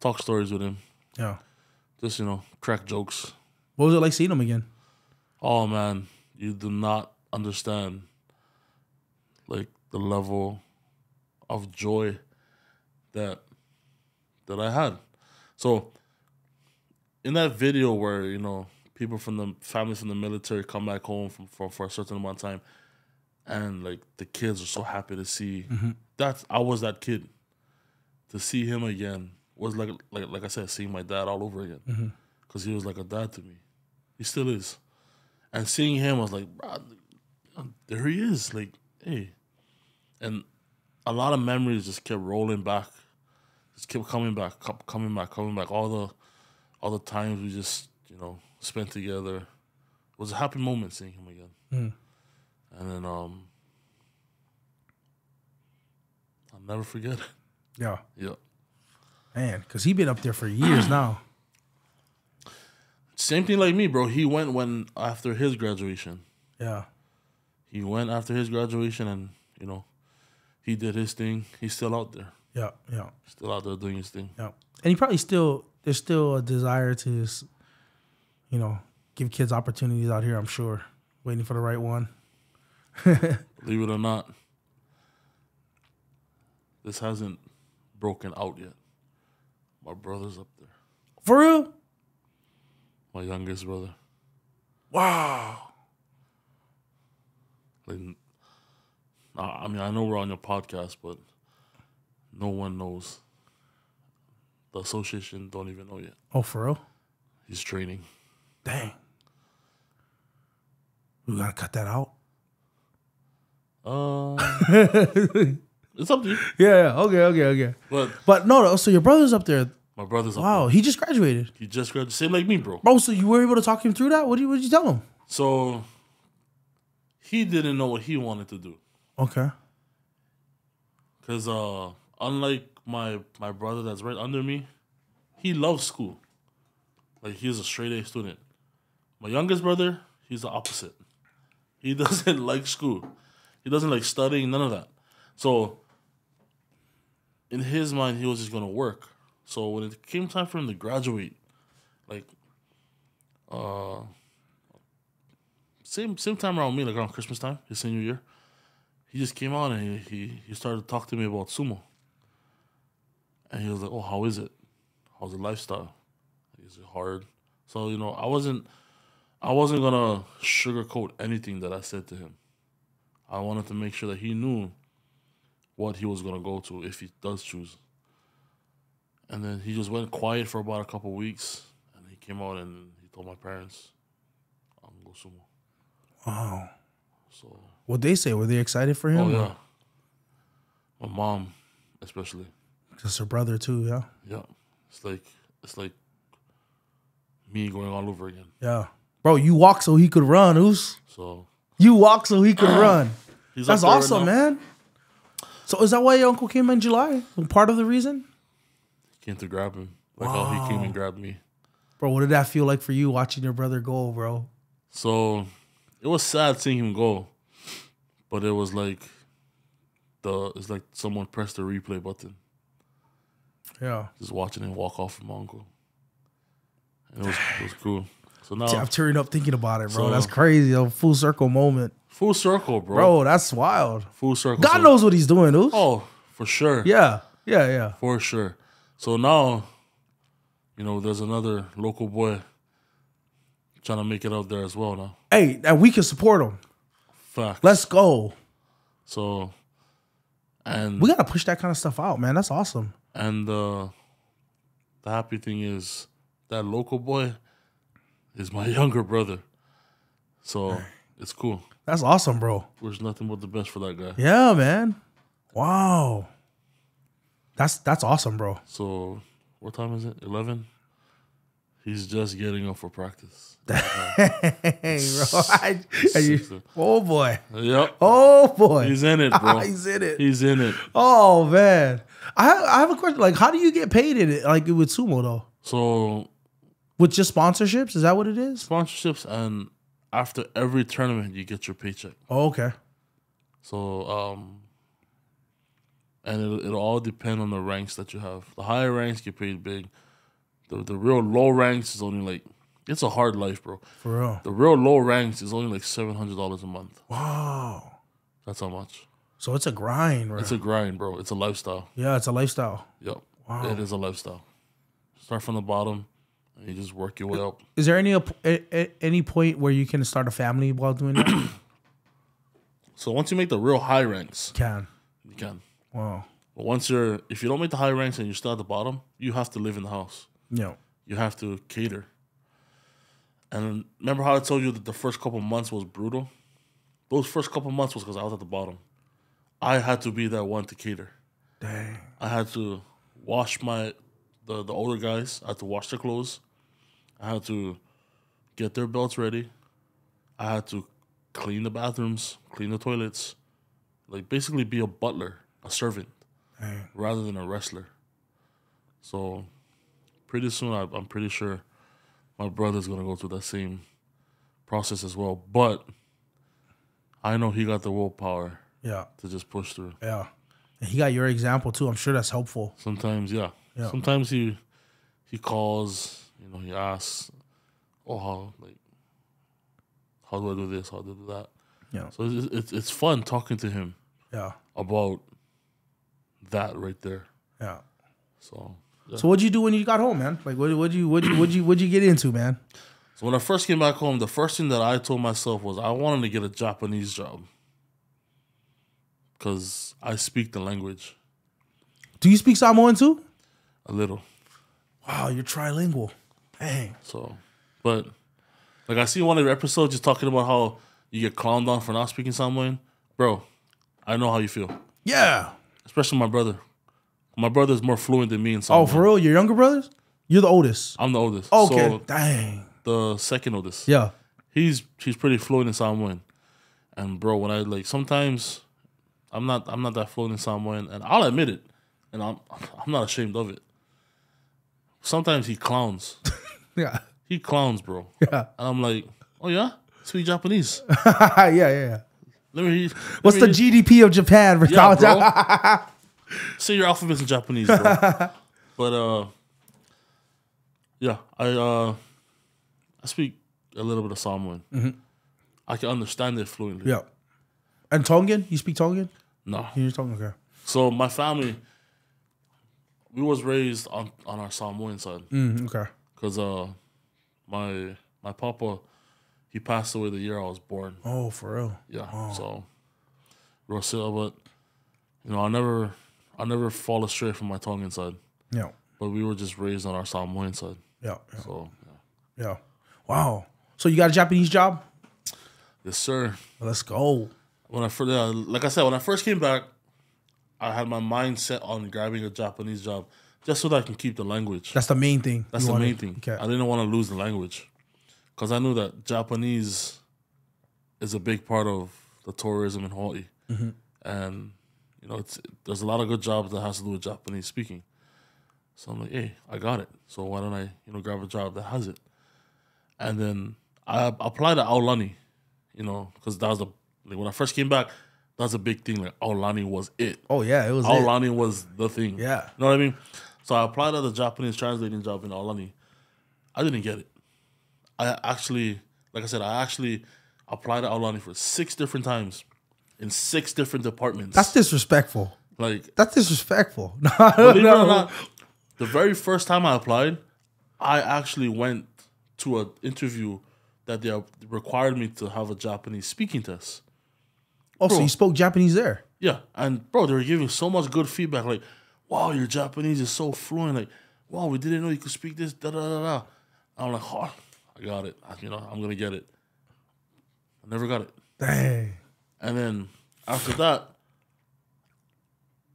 talk stories with him. Yeah. Just you know, crack jokes. What was it like seeing him again? Oh man, you do not understand like the level of joy that that I had. So in that video where, you know, people from the families from the military come back home from for, for a certain amount of time and like the kids are so happy to see mm-hmm. that's I was that kid. To see him again was like like like I said, seeing my dad all over again. Mm-hmm. Because he was like a dad to me. He still is. And seeing him, I was like, "Bro, there he is. Like, hey. And a lot of memories just kept rolling back. Just kept coming back, co- coming back, coming back. All the all the times we just, you know, spent together. It was a happy moment seeing him again. And then um I'll never forget it. Yeah. Yeah. Man, because he been up there for years now. Same thing like me, bro. He went when after his graduation. Yeah. He went after his graduation, and you know, he did his thing. He's still out there, Yeah, yeah, still out there doing his thing. yeah. And he probably still there's still a desire to, you know, give kids opportunities out here. I'm sure, waiting for the right one. Believe it or not, this hasn't broken out yet. My brother's up there, For real? my youngest brother. Wow. Like, I I mean, I know we're on your podcast, but no one knows. The association don't even know yet. Oh, for real? He's training. Dang. We gotta cut that out. Uh, it's up to you. Yeah. yeah. Okay. Okay. Okay. But But no, no. So your brother's up there. my brother's up Wow. He just graduated. He just graduated, same like me, bro. bro. So you were able to talk him through that? What did you What did you tell him? So he didn't know what he wanted to do. Okay. Cause uh, unlike my my brother that's right under me, he loves school. Like he's a straight A student. My youngest brother, he's the opposite. He doesn't like school. He doesn't like studying, none of that. So in his mind, he was just gonna work. So when it came time for him to graduate, like uh same same time around me, like around Christmas time, his senior year, he just came on and he, he, he started to talk to me about sumo. And he was like, Oh, how is it? How's the lifestyle? Is it hard? So, you know, I wasn't I wasn't gonna sugarcoat anything that I said to him. I wanted to make sure that he knew what he was gonna go to if he does choose. And then he just went quiet for about a couple weeks and he came out and he told my parents, I'm gonna go sumo. Wow. So What they say? Were they excited for him? Oh or- yeah. My mom, especially. Just her brother too. Yeah. Yeah. It's like it's like me going all over again. Yeah. Bro, you walk so he could run. Oos. So You walk so he could ah. run. he's That's there right awesome, man. So is that why your uncle came in July? Part of the reason? Came to grab him. Like how he came and grabbed me. Bro, what did that feel like for you watching your brother go, bro? So it was sad seeing him go. But it was like the it's like someone pressed the replay button. Yeah. Just watching him walk off from uncle. And it was it was cool. So now I'm tearing up thinking about it, bro. So- that's crazy. A full circle moment. full circle, bro. Bro, that's wild. Full circle. God So- knows what he's doing, dude. Oh, for sure. Yeah. Yeah, yeah. For sure. So now, you know, there's another local boy trying to make it out there as well now. Hey, and we can support him. Fact. Let's go. So, and We gotta push that kind of stuff out, man. That's awesome. and uh, the happy thing is that local boy is my younger brother. So it's cool. That's awesome, bro. There's nothing but the best for that guy. Yeah, man. Wow. That's that's awesome, bro. So what time is it? Eleven. He's just getting up for practice. Hey, bro. I- you- oh boy. Yep. Oh boy. He's in it, bro. He's in it. He's in it. Oh man. I have, I have a question. Like, how do you get paid in it? Like with sumo though? So With just sponsorships? Is that what it is? sponsorships and after every tournament you get your paycheck. Oh, okay. So um and it'll, it'll all depend on the ranks that you have. The higher ranks get paid big. The the real low ranks is only like it's a hard life, bro. For real. The real low ranks is only like seven hundred dollars a month. Wow. That's how much. So it's a grind, bro. It's a grind, bro. It's a lifestyle. yeah, it's a lifestyle. Yep. Wow. It is a lifestyle. Start from the bottom and you just work your way up. Is there any a, a, any point where you can start a family while doing that? So once you make the real high ranks, can. you can. Wow. But once you're, if you don't make the high ranks and you're still at the bottom, you have to live in the house. Yeah. You have to cater. And remember how I told you that the first couple months was brutal? Those first couple months was because I was at the bottom. I had to be that one to cater. Dang. I had to wash my the the older guys. I had to wash their clothes. I had to get their belts ready. I had to clean the bathrooms, clean the toilets, like basically be a butler, a servant, Dang. rather than a wrestler. So pretty soon, I, I'm pretty sure my brother's gonna go through that same process as well. But I know he got the willpower Yeah. to just push through. Yeah. And he got your example too. I'm sure that's helpful. Sometimes, yeah. Yeah. Sometimes he he calls, you know, he asks, "Oh, how like how do I do this? How do I do that?" Yeah. So it's it's, it's fun talking to him Yeah. about that right there. Yeah. So. So what'd you do when you got home, man? Like what what'd you what'd you what'd you what'd you get into, man? So when I first came back home, the first thing that I told myself was I wanted to get a Japanese job because I speak the language Do you speak Samoan too? a little. Wow, you're trilingual. Dang. So, but like I see one of your episodes just talking about how you get clowned on for not speaking Samoan, bro. I know how you feel, Yeah. especially my brother. My brother's more fluent than me in Samoan. Oh, for real? Your younger brothers? You're the oldest. I'm the oldest. Oh, okay. So Dang. the second oldest. Yeah. he's he's pretty fluent in Samoan. And bro, when I like sometimes I'm not I'm not that fluent in Samoan, and I'll admit it, and I'm I'm not ashamed of it. Sometimes he clowns. Yeah. He clowns, bro. Yeah. And I'm like, oh yeah, sweet Japanese. yeah, yeah, yeah. Let me. Let What's me the GDP of Japan? Yeah, bro. Say your alphabets in Japanese, bro. but uh, yeah, I uh, I speak a little bit of Samoan. I can understand it fluently. Yeah. And Tongan? You speak Tongan? No, You're Tongan, okay. So my family, we was raised on on our Samoan side Mm, okay. because uh, my my papa, he passed away the year I was born. Oh, for real? Yeah, so Rosil, but you know I never I never fall astray from my Tongan side. Yeah. but we were just raised on our Samoan side. Yeah. Yeah. So yeah. yeah. Wow. So you got a Japanese job? yes, sir. Let's go. When I first, uh, like I said, when I first came back, I had my mind set on grabbing a Japanese job just so that I can keep the language. That's the main thing. That's the wanted. main thing. Okay. I didn't want to lose the language because I knew that Japanese is a big part of the tourism in Hawaii, Mm-hmm. and you know, it's there's a lot of good jobs that has to do with Japanese speaking. So I'm like, hey, I got it. So why don't I, you know, grab a job that has it? And then I applied to Aulani, you know, because that was the like when I first came back, that was a big thing. Like Aulani was it. Oh yeah, it was. it. Was the thing. Yeah. You know what I mean? So I applied to the Japanese translating job in Aulani. I didn't get it. I actually, like I said, I actually applied to Aulani for six different times in six different departments. That's disrespectful. like, That's disrespectful. No, believe it no. or not, the very first time I applied, I actually went to an interview that they required me to have a Japanese speaking test. Oh, so you spoke Japanese there? Yeah, and bro, they were giving so much good feedback. Like, wow, your Japanese is so fluent. Like, wow, we didn't know you could speak this. Da da da da. I'm like, oh, I got it. I- You know, I'm gonna get it. I never got it. Dang. And then after that,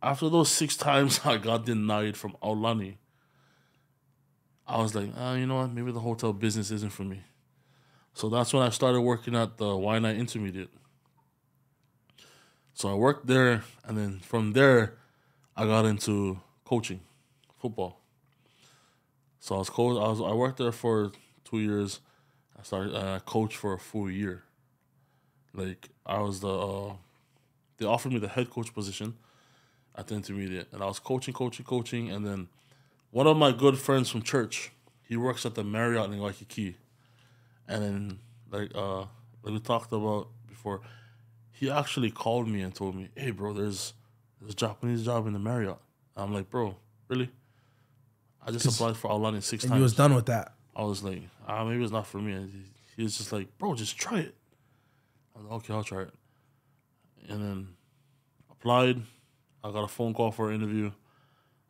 after those six times I got denied from Aulani, I was like, ah, you know what? Maybe the hotel business isn't for me. So that's when I started working at the Waianae Intermediate. So I worked there, and then from there, I got into coaching, football. So I was. I was I worked there for two years. I started. Uh, I coached for a full year. Like I was the. Uh, they offered me the head coach position at the intermediate, and I was coaching, coaching, coaching, and then one of my good friends from church, he works at the Marriott in Waikiki, and then like uh, like we talked about before, he actually called me and told me, "Hey, bro, there's there's a Japanese job in the Marriott." I'm like, "Bro, really?" I just applied for Aulani six And times. you was done with that. I was like, ah, maybe it's not for me. And he, he was just like, bro, just try it. I was like, okay, I'll try it. And then applied. I got a phone call for an interview.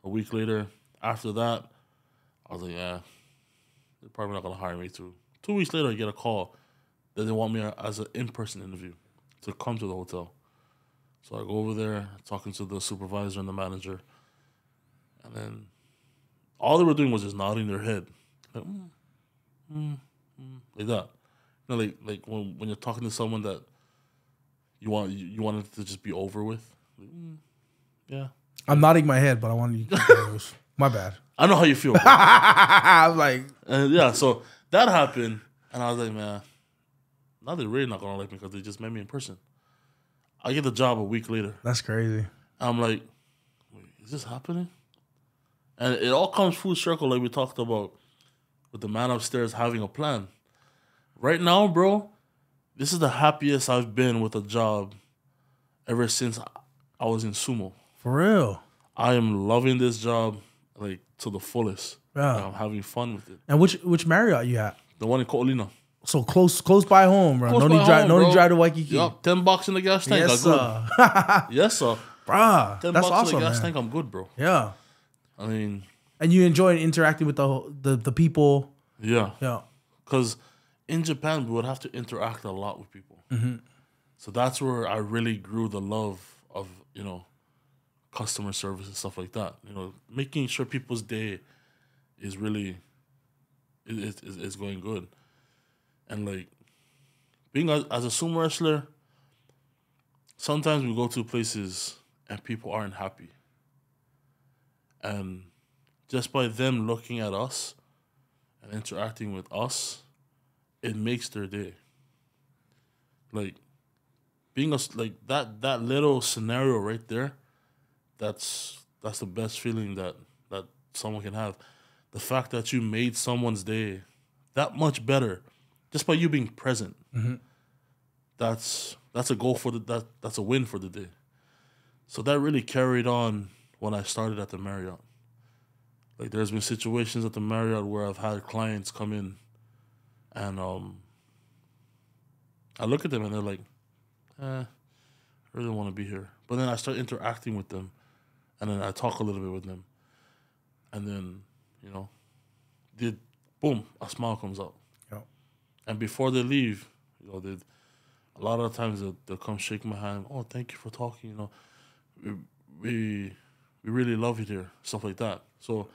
A week later, after that, I was like, yeah, they're probably not gonna hire me too. Two weeks later, I get a call that they want me as an in-person interview to come to the hotel. So I go over there, talking to the supervisor and the manager, and then all they were doing was just nodding their head, like, mm, mm, mm, like that. Know, like like when when you're talking to someone that you want you, you want it to just be over with. Like, mm, yeah, I'm nodding my head, but I wanted you to keep those. My bad. I know how you feel. I'm like, and yeah, so that happened, and I was like, man, now they're really not gonna like me because they just met me in person. I get the job a week later. That's crazy. I'm like, Wait, is this happening? And it all comes full circle, like we talked about, with the man upstairs having a plan. Right now, bro, this is the happiest I've been with a job ever since I was in sumo. For real. I am loving this job like to the fullest. Yeah. I'm having fun with it. And which which Marriott you at? The one in Ko'olina. So close close by home, bro. Close no need drive no need drive to Waikiki. Yup, 10 bucks in the gas tank. Yes, sir. Yes, sir. Bruh. 10 That's bucks in the gas man. tank, I'm good, bro. Yeah. I mean, And you enjoy interacting with the the, the people. yeah. Yeah. Because in Japan, we would have to interact a lot with people. Mm-hmm. So that's where I really grew the love of, you know, customer service and stuff like that. You know, making sure people's day is really, is, is, is going good. And like, being a, as a sumo wrestler, sometimes we go to places and people aren't happy. And just by them looking at us and interacting with us, it makes their day. Like being a like that that little scenario right there, that's that's the best feeling that that someone can have. The fact that you made someone's day that much better just by you being present. Mm-hmm. That's that's a goal for the that that's a win for the day. So that really carried on when I started at the Marriott. Like there's been situations at the Marriott where I've had clients come in and um I look at them and they're like, eh, I really want to be here. But then I start interacting with them and then I talk a little bit with them. And then, you know, the boom, a smile comes out. Yeah. And before they leave, you know, they a lot of times they'll, they'll come shake my hand. Oh, thank you for talking. You know, we we, we really love you here. Stuff like that. So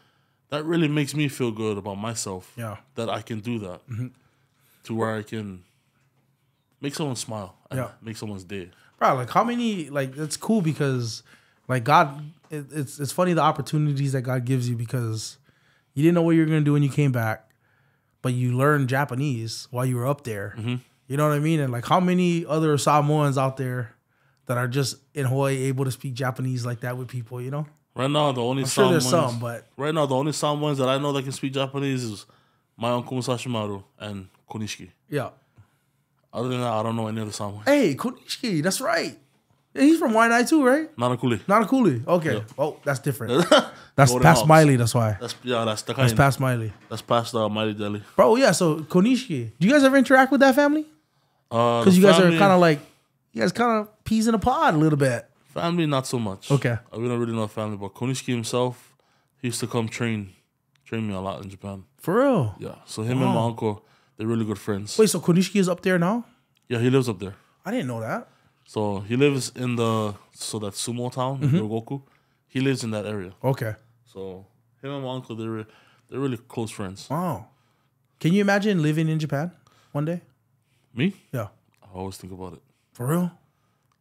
that really makes me feel good about myself. Yeah. That I can do that to where I can make someone smile and Yeah. make someone's day. Bro, like how many like it's cool because like God it, it's it's funny the opportunities that God gives you because you didn't know what you were gonna do when you came back, but you learned Japanese while you were up there. Mm-hmm. You know what I mean? And like how many other Samoans out there that are just in Hawaii able to speak Japanese like that with people, you know? Right now, the only I'm sure there's some, but right now the only Samoans that I know that can speak Japanese is my uncle Musashimaru and Konishiki. yeah. Other than that, I don't know any other Samoan. Hey, Konishiki, that's right. Yeah, he's from Waianae too, right? Nanakuli. Not a coolie. Okay. Oh, that's different. that's That's past Maili, that's why. That's yeah, that's the kind. That's past Maili. That's past uh, Mighty Deli. Bro, yeah, so Konishiki. Do you guys ever interact with that family? Uh, Because the you guys family- are kind of like, you guys kind of peas in a pod a little bit. family, not so much. Okay. Uh, we don't really know family, but Konishiki himself, he used to come train, train me a lot in Japan. For real. Yeah, so him and my uncle, they're really good friends. Wait, so Konishiki is up there now? Yeah, he lives up there. I didn't know that. So he lives in the so that sumo town, Mm-hmm. Ryogoku. He lives in that area. Okay. So him and my uncle, they're they're really close friends. Wow. Can you imagine living in Japan one day? Me, Yeah. I always think about it. For real?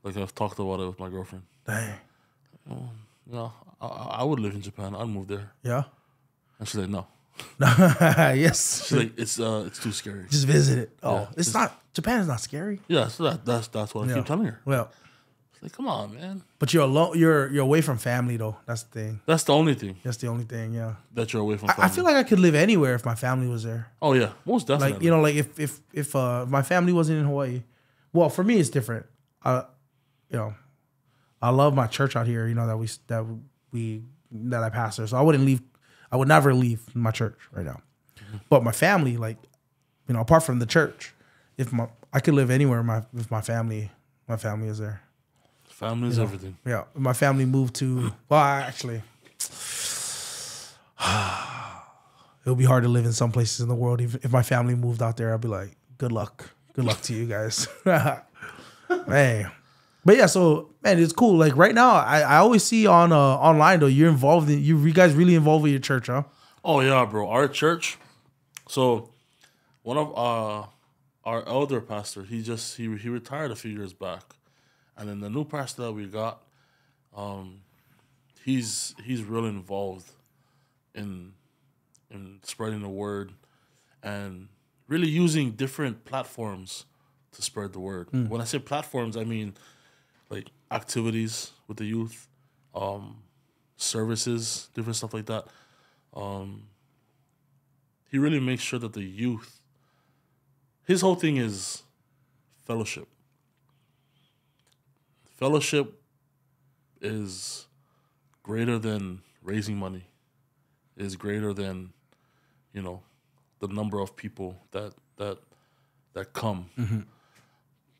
Like I've talked about it with my girlfriend. Dang. Yeah, I, I I would live in Japan. I'd move there. Yeah. And she's like, no. yes. She's like, it's uh, it's too scary. Just visit it. Oh, Yeah, it's just- not, Japan is not scary. Yeah, so that, that's that's what I Yeah. keep telling her. Well, She's like, come on, man. but you're alone. You're you're away from family though. That's the thing. That's the only thing That's the only thing. Yeah. that you're away from. I, I feel like I could live anywhere if my family was there. oh yeah, most definitely. like you know like if if if uh my family wasn't in hawaii well for me it's different i you know i love my church out here you know that we that we that i pastor so i wouldn't leave i would never leave my church right now but my family like you know apart from the church if my i could live anywhere my if my family my family is there family is everything. yeah if my family moved to well I actually it would be hard to live in some places in the world. Even if my family moved out there, I'd be like, good luck. Good luck to you guys. man. But yeah, so man, it's cool. Like right now, I, I always see on uh online though, you're involved in you, you guys really involved with your church, huh? Oh yeah, bro. Our church. So, one of uh, our elder pastor, he just he he retired a few years back, and then the new pastor that we got, um, he's he's real involved in in spreading the word, and really using different platforms to spread the word. When I say platforms, I mean like activities with the youth, um, services, different stuff like that. Um, he really makes sure that the youth. His whole thing is fellowship. Fellowship is greater than raising money. Is greater than, you know, the number of people that that that come.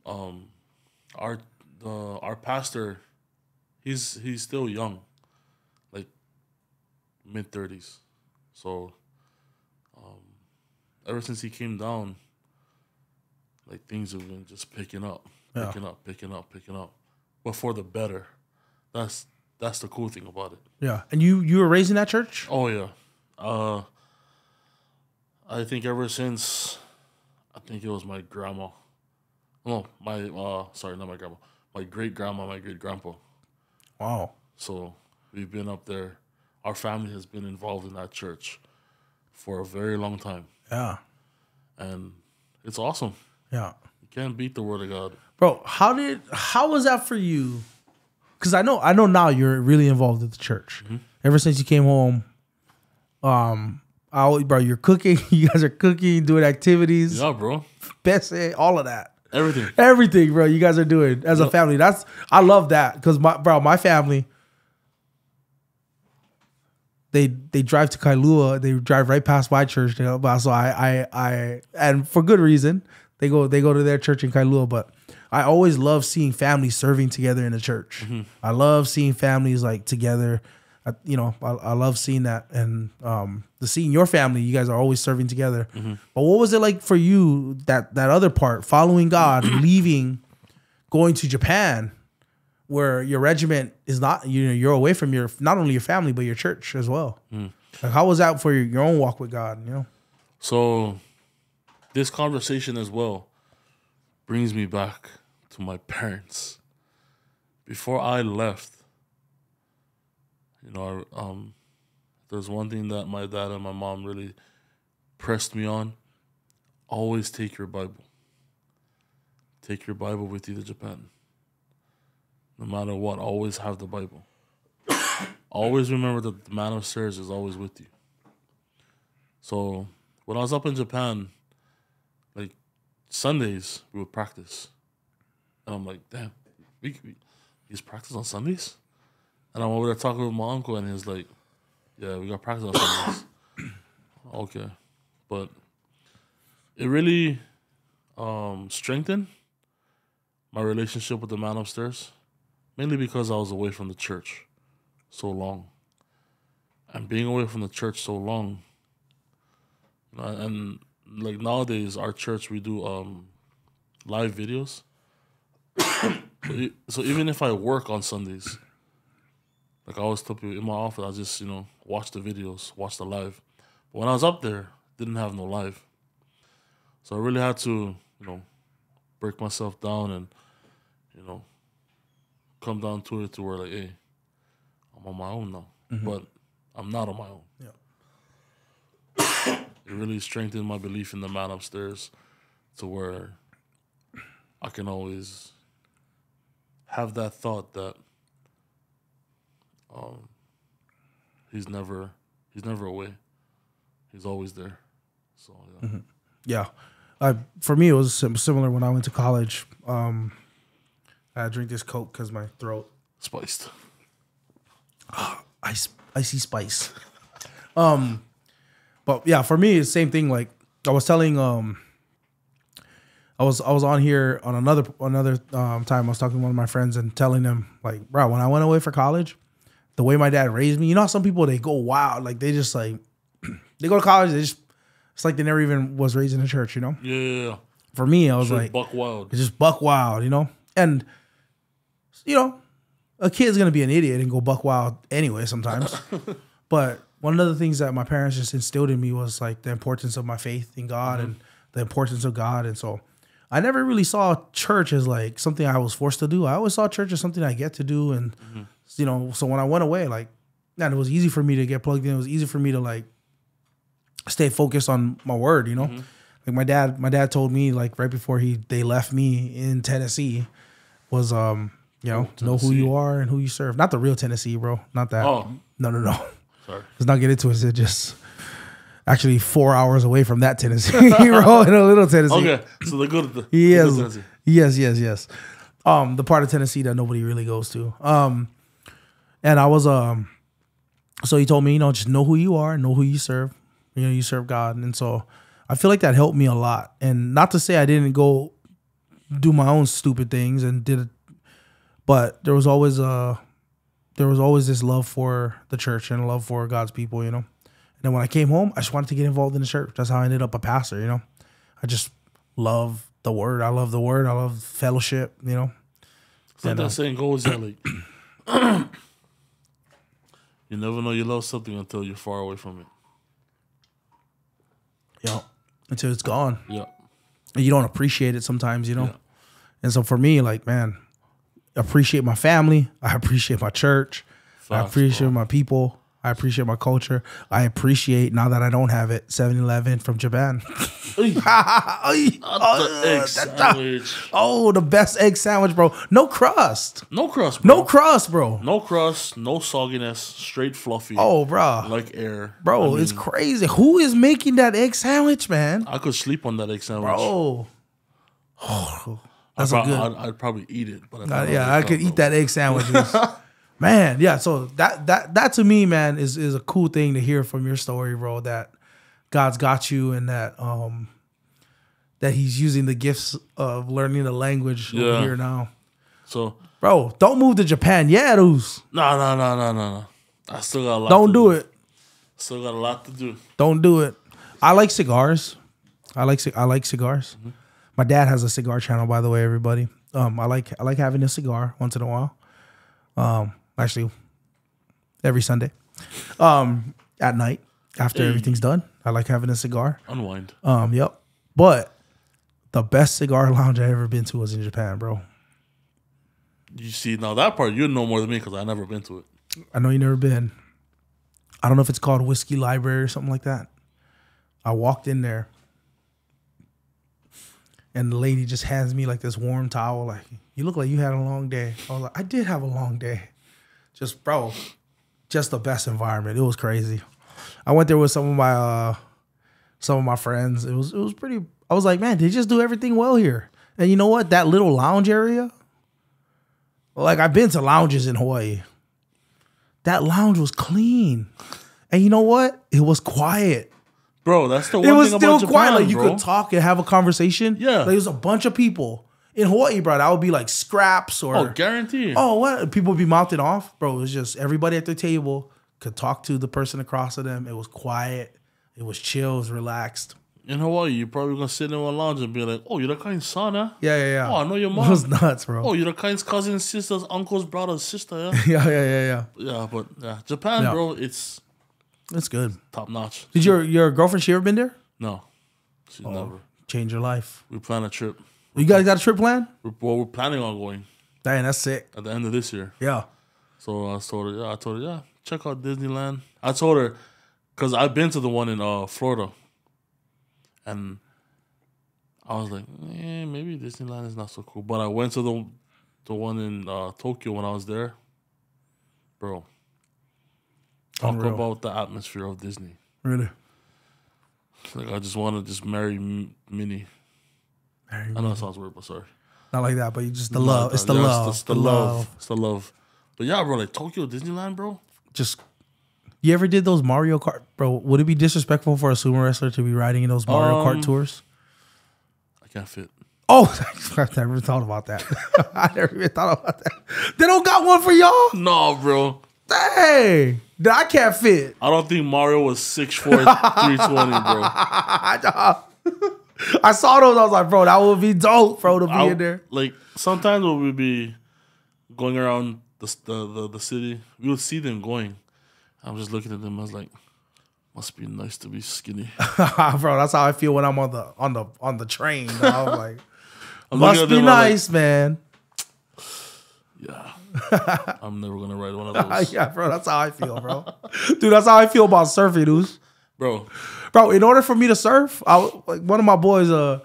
Um, our the our pastor, he's he's still young, like mid thirties. So, um, ever since he came down, like things have been just picking up, Yeah. picking up, picking up, picking up, but for the better. That's that's the cool thing about it. Yeah. And you you were raised in that church? Oh yeah. Uh I think ever since I think it was my grandma. No, my uh sorry, not my grandma. My great grandma, my great grandpa. Wow. So we've been up there. Our family has been involved in that church for a very long time. Yeah. And it's awesome. Yeah. You can't beat the word of God. Bro, how did how was that for you? Because I know I know now you're really involved with the church. Mm-hmm. Ever since you came home, um, I always, bro, you're cooking. You guys are cooking, doing activities, Yeah, bro. best all of that, Everything. everything, bro. You guys are doing as a family. That's I love that because my bro, my family. They they drive to Kailua. They drive right past my church. You know, but so I I I and for good reason. They go they go to their church in Kailua. But I always love seeing families serving together in the church. Mm-hmm. I love seeing families like together. I, you know, I, I love seeing that and um, the seeing your family. You guys are always serving together. But what was it like for you that that other part, following God, leaving, going to Japan, where your regiment is not you know you're away from your not only your family but your church as well. Like how was that for your, your own walk with God? You know. So, this conversation as well brings me back to my parents. Before I left, you know, um, there's one thing that my dad and my mom really pressed me on: always take your Bible. Take your Bible with you to Japan. No matter what, always have the Bible. always remember that the man upstairs is always with you. So when I was up in Japan, like Sundays we would practice, and I'm like, damn, we, we he's practice on Sundays, and I'm over there talking with my uncle, and he's like, yeah, we got practice on Sundays. okay, but it really um, strengthened my relationship with the man upstairs, mainly because I was away from the church so long, and being away from the church so long and like nowadays our church we do um live videos. So even if i work on sundays like i always tell people in my office i just you know watch the videos watch the live. But when i was up there didn't have no live. So i really had to you know break myself down and you know come down to it to where like hey i'm on my own now. Mm-hmm. But i'm not on my own. Yeah, it really strengthened my belief in the man upstairs to where I can always have that thought that um he's never he's never away. He's always there. So yeah. Yeah. Uh, for me, it was similar when I went to college. Um, I drink this Coke because my throat. Spiced. Ice, icy spice. um, but yeah, for me, it's the same thing. Like I was telling, um, I was I was on here on another another um, time. I was talking to one of my friends and telling them like, bro, when I went away for college, the way my dad raised me, you know, how some people they go wild, like they just like they go to college, they just it's like they never even was raised in a church, you know. Yeah, yeah, yeah. For me, I was Straight like, buck wild. it's just buck wild, you know? And you know, a kid's gonna be an idiot and go buck wild anyway sometimes. but one of the things that my parents just instilled in me was like the importance of my faith in God and mm-hmm. the importance of God. And so I never really saw church as like something I was forced to do. I always saw church as something I get to do. And mm-hmm. You know, so when I went away, like, man, it was easy for me to get plugged in. It was easy for me to like stay focused on my word, you know? Like my dad, my dad told me like right before he they left me in Tennessee was um You know, Oh, know who you are and who you serve. Not the real Tennessee, bro. Not that. Oh. No, no, no. Sorry. Let's not get into it. It's just actually four hours away from that Tennessee, bro. In a little Tennessee. Okay, so they go to the they go to Yes. Tennessee. Yes, yes, yes. Um, the part of Tennessee that nobody really goes to. Um, and I was um, so he told me, you know, just know who you are, know who you serve. You know, you serve God, and so I feel like that helped me a lot. And not to say I didn't go do my own stupid things and did it, but there was always a there was always this love for the church and love for God's people. You know. And then when I came home, I just wanted to get involved in the church. That's how I ended up a pastor. You know, I just love the word. I love the word. I love fellowship. You know. It's like Yeah, no. that saying goes, yeah, like you never know you love something until you're far away from it. Yeah. Until it's gone. Yeah. And you don't appreciate it sometimes, you know? Yeah. And so for me, like, man, appreciate my family. I appreciate my church. I appreciate bro. my people. I appreciate my culture. I appreciate now that I don't have it, 7-Eleven from Japan. Ay, Ay, not oh, the sandwich. oh, the best egg sandwich, bro. No crust. No crust, bro. No crust, bro. No crust, no sogginess, straight fluffy. Oh, bro. like air. Bro, I it's crazy. Who is making that egg sandwich, man? I could sleep on that egg sandwich. Bro. Oh, I'd, that's a good. I'd, I'd probably eat it. But Uh, yeah, I could eat that egg sandwiches. man, yeah. So that that that to me, man, is is a cool thing to hear from your story, bro. That God's got you, and that um that He's using the gifts of learning the language over here now, So bro. Don't move to Japan, yeah, those. no, no, no, no, no, no. I still got a lot. Don't to do it. Still got a lot to do. Don't do it. I like cigars. I like I like cigars. Mm-hmm. My dad has a cigar channel, by the way, everybody. Um, I like I like having a cigar once in a while. Um, actually, every Sunday, um, at night after Hey. everything's done, I like having a cigar. Unwind. Um, yep. But the best cigar lounge I ever been to was in Japan, bro. You see, now that part you know more than me because I never been to it. I know you never been. I don't know if it's called Whiskey Library or something like that. I walked in there and the lady just hands me like this warm towel, like, you look like you had a long day. I was like, I did have a long day. Just bro, just the best environment. It was crazy. I went there with some of my uh some of my friends. It was it was pretty I was like, man, they just do everything well here. And you know what? That little lounge area, like I've been to lounges in Hawaii. That lounge was clean. And you know what? It was quiet. Bro, that's the one It was thing still about quiet. Japan, Like you bro. could talk and have a conversation. Yeah. Like, there's a bunch of people. In Hawaii, bro, that would be like scraps or Oh, guarantee. oh what people would be mounted off. Bro, it was just everybody at the table could talk to the person across of them. It was quiet. It was chill, it was relaxed. In Hawaii, you're probably gonna sit in one lounge and be like, "Oh, you're the kind's son, huh? Yeah, yeah, yeah. Oh, I know your mom. It was nuts, bro. Oh, you're the kind's cousin, sisters, uncles, brothers, sister, yeah." yeah, yeah, yeah, yeah. yeah, but yeah, Japan, Yeah. bro, it's it's good. top notch. Did your your girlfriend she ever been there? No, she's oh, never. Change your life. We plan a trip. You guys got a trip plan? We're, well, we're planning on going Dang, that's sick. at the end of this year. Yeah. So I told her, yeah, I told her, yeah, check out Disneyland. I told her, cause I've been to the one in uh, Florida, and I was like, eh, maybe Disneyland is not so cool. But I went to the the one in uh, Tokyo when I was there, bro. Talk Unreal. about the atmosphere of Disney. Really. Like I just want to just marry M- Minnie. I know it sounds weird, but sorry. Not like that, but you just the No, love. It's the yeah, love. It's the, love. It's the love. But yeah, bro, like Tokyo Disneyland, bro. Just you ever did those Mario Kart, bro? Would it be disrespectful for a sumo wrestler to be riding in those Mario Um, Kart tours? I can't fit. Oh, I've never thought about that. I never even thought about that. They don't got one for y'all. No, bro. Dang, Hey, I can't fit. I don't think Mario was 6'4", 320, bro. I saw those. I was like, bro, that would be dope, bro, to be I- in there. Like sometimes when we be going around the, the the the city, we would see them going. I'm just looking at them. I was like, must be nice to be skinny. bro, that's how I feel when I'm on the on the on the train. I was like, I'm must be I'm like, nice, man. yeah, I'm never gonna ride one of those, yeah, bro, that's how I feel, bro. dude, that's how I feel about surfing, dude. bro. Bro, in order for me to surf, I like one of my boys, uh,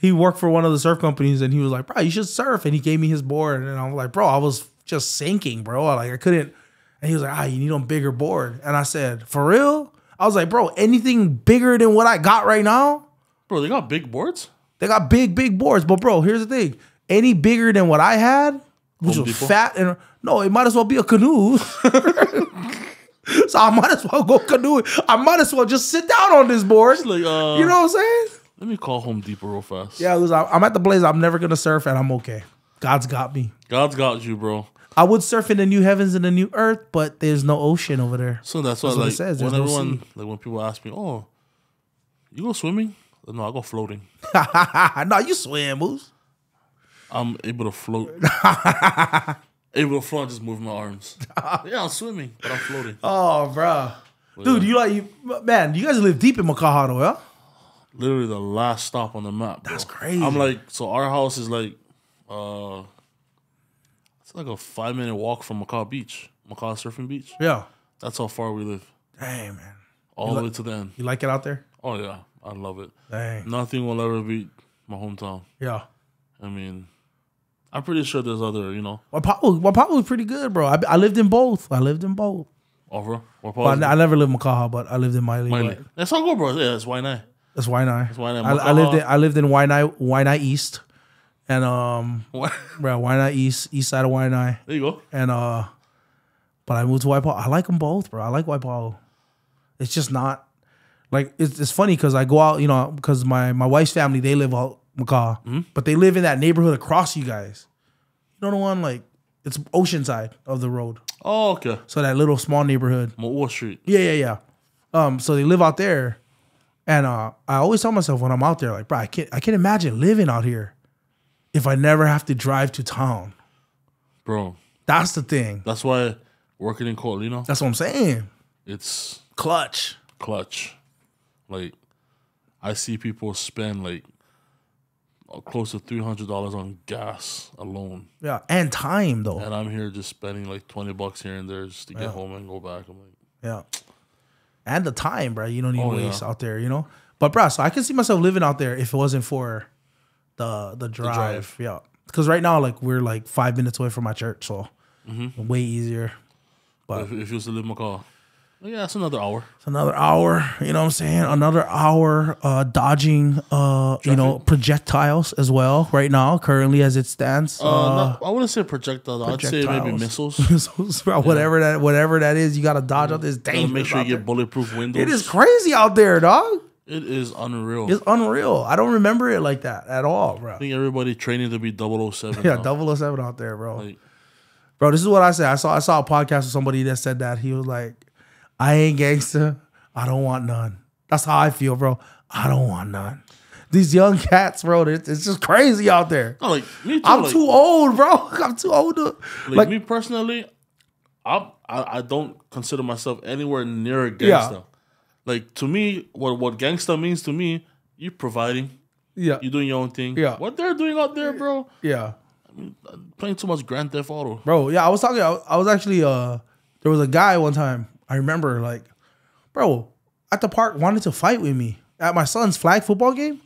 he worked for one of the surf companies, and he was like, "Bro, you should surf." And he gave me his board, and I was like, "Bro, I was just sinking, bro. Like I couldn't." And he was like, "Ah, you need a bigger board." And I said, "For real?" I was like, "Bro, anything bigger than what I got right now?" Bro, they got big boards. They got big, big boards. But bro, here's the thing: any bigger than what I had, which Home was Depot? fat and no, it might as well be a canoe. so I might as well go canoe. I might as well just sit down on this board. Like, uh, You know what I'm saying? let me call Home Depot real fast. Yeah, was, I'm at the place. I'm never gonna surf, and I'm okay. God's got me. God's got you, bro. I would surf in the new heavens and the new earth, but there's no ocean over there. So that's That's what it like, says, when there's no everyone, sea. like, when people ask me, "Oh, you go swimming?" No, I go floating. no, you swim, Moose. I'm able to float. able to float just move my arms. yeah, I'm swimming, but I'm floating. Oh, bro. Dude, you like you man, you guys live deep in Makahado, yeah? Literally the last stop on the map. bro. That's crazy. I'm like, so our house is like, uh, it's like a five minute walk from Makaha Beach, Makaha Surfing Beach. Yeah. That's how far we live, Dang, man. all the way to the end. You like it out there? Oh yeah, I love it. Dang. Nothing will ever beat my hometown. Yeah. I mean, I'm pretty sure there's other, you know, Waipahu, Waipahu was pretty good, bro. I, I lived in both. I lived in both. offer or Well, I, I never lived in Makaha, but I lived in Maili. Maili. That's all good, bro. Yeah, that's why not. That's Waianae. Waianae. I, I lived in. I lived in Waianae, Waianae East, and um, What? bro, Waianae East, east side of Waianae, There you go. and uh, but I moved to Waipahu. I like them both, bro. I like Waipahu. It's just not like it's, it's funny because I go out, you know, because my my wife's family they live out Makaha, Mm-hmm. but they live in that neighborhood across you guys. You know the one like it's Oceanside of the road, Oh, okay. so that little small neighborhood. Wall Street. Yeah, yeah, yeah. Um, so they live out there, and uh, I always tell myself when I'm out there, like, bro, I can't, I can't imagine living out here if I never have to drive to town. Bro, That's the thing. that's why working in Ko'olina, That's what I'm saying. it's Clutch. clutch. Like, I see people spend like close to three hundred dollars on gas alone, Yeah, and time though. and I'm here just spending like twenty bucks here and there just to get home and go back. I'm like, Yeah, and the time, bro. You don't need Oh, to yeah. waste out there. You know. But bro, so I can see myself living out there if it wasn't for the the drive. drive. Yeah, because right now, like, we're like five minutes away from my church, so Mm-hmm. way easier. But if, if you was to live in my car, yeah, it's another hour. It's another hour, you know what I'm saying? Another hour uh dodging uh you know projectiles as well right now, currently as it stands. Uh, Uh, not- I wouldn't say projectiles. I'd say maybe missiles. missiles, bro, whatever that whatever that is, you gotta dodge out this dangerous. make sure you there. get bulletproof windows. It is crazy out there, dog. It is unreal. It's unreal. I don't remember it like that at all, bro. I think everybody training to be 007. Yeah, now. 007 out there, bro. Like, Bro, this is what I said. I saw I saw a podcast with somebody that said that. He was like, I ain't gangster. I don't want none. That's how I feel, bro. I don't want none. These young cats, bro, it's, it's just crazy out there. no, like me too. I'm like, too old, bro. I'm too old to like, like, me personally, I'm, I I don't consider myself anywhere near a gangster. Yeah. Like to me, what what gangster means to me, you're providing, yeah, you're doing your own thing. Yeah. What they're doing out there, bro, yeah. playing too much Grand Theft Auto. Bro, yeah, I was talking I, I was actually uh there was a guy one time, I remember like, bro, at the park wanted to fight with me at my son's flag football game.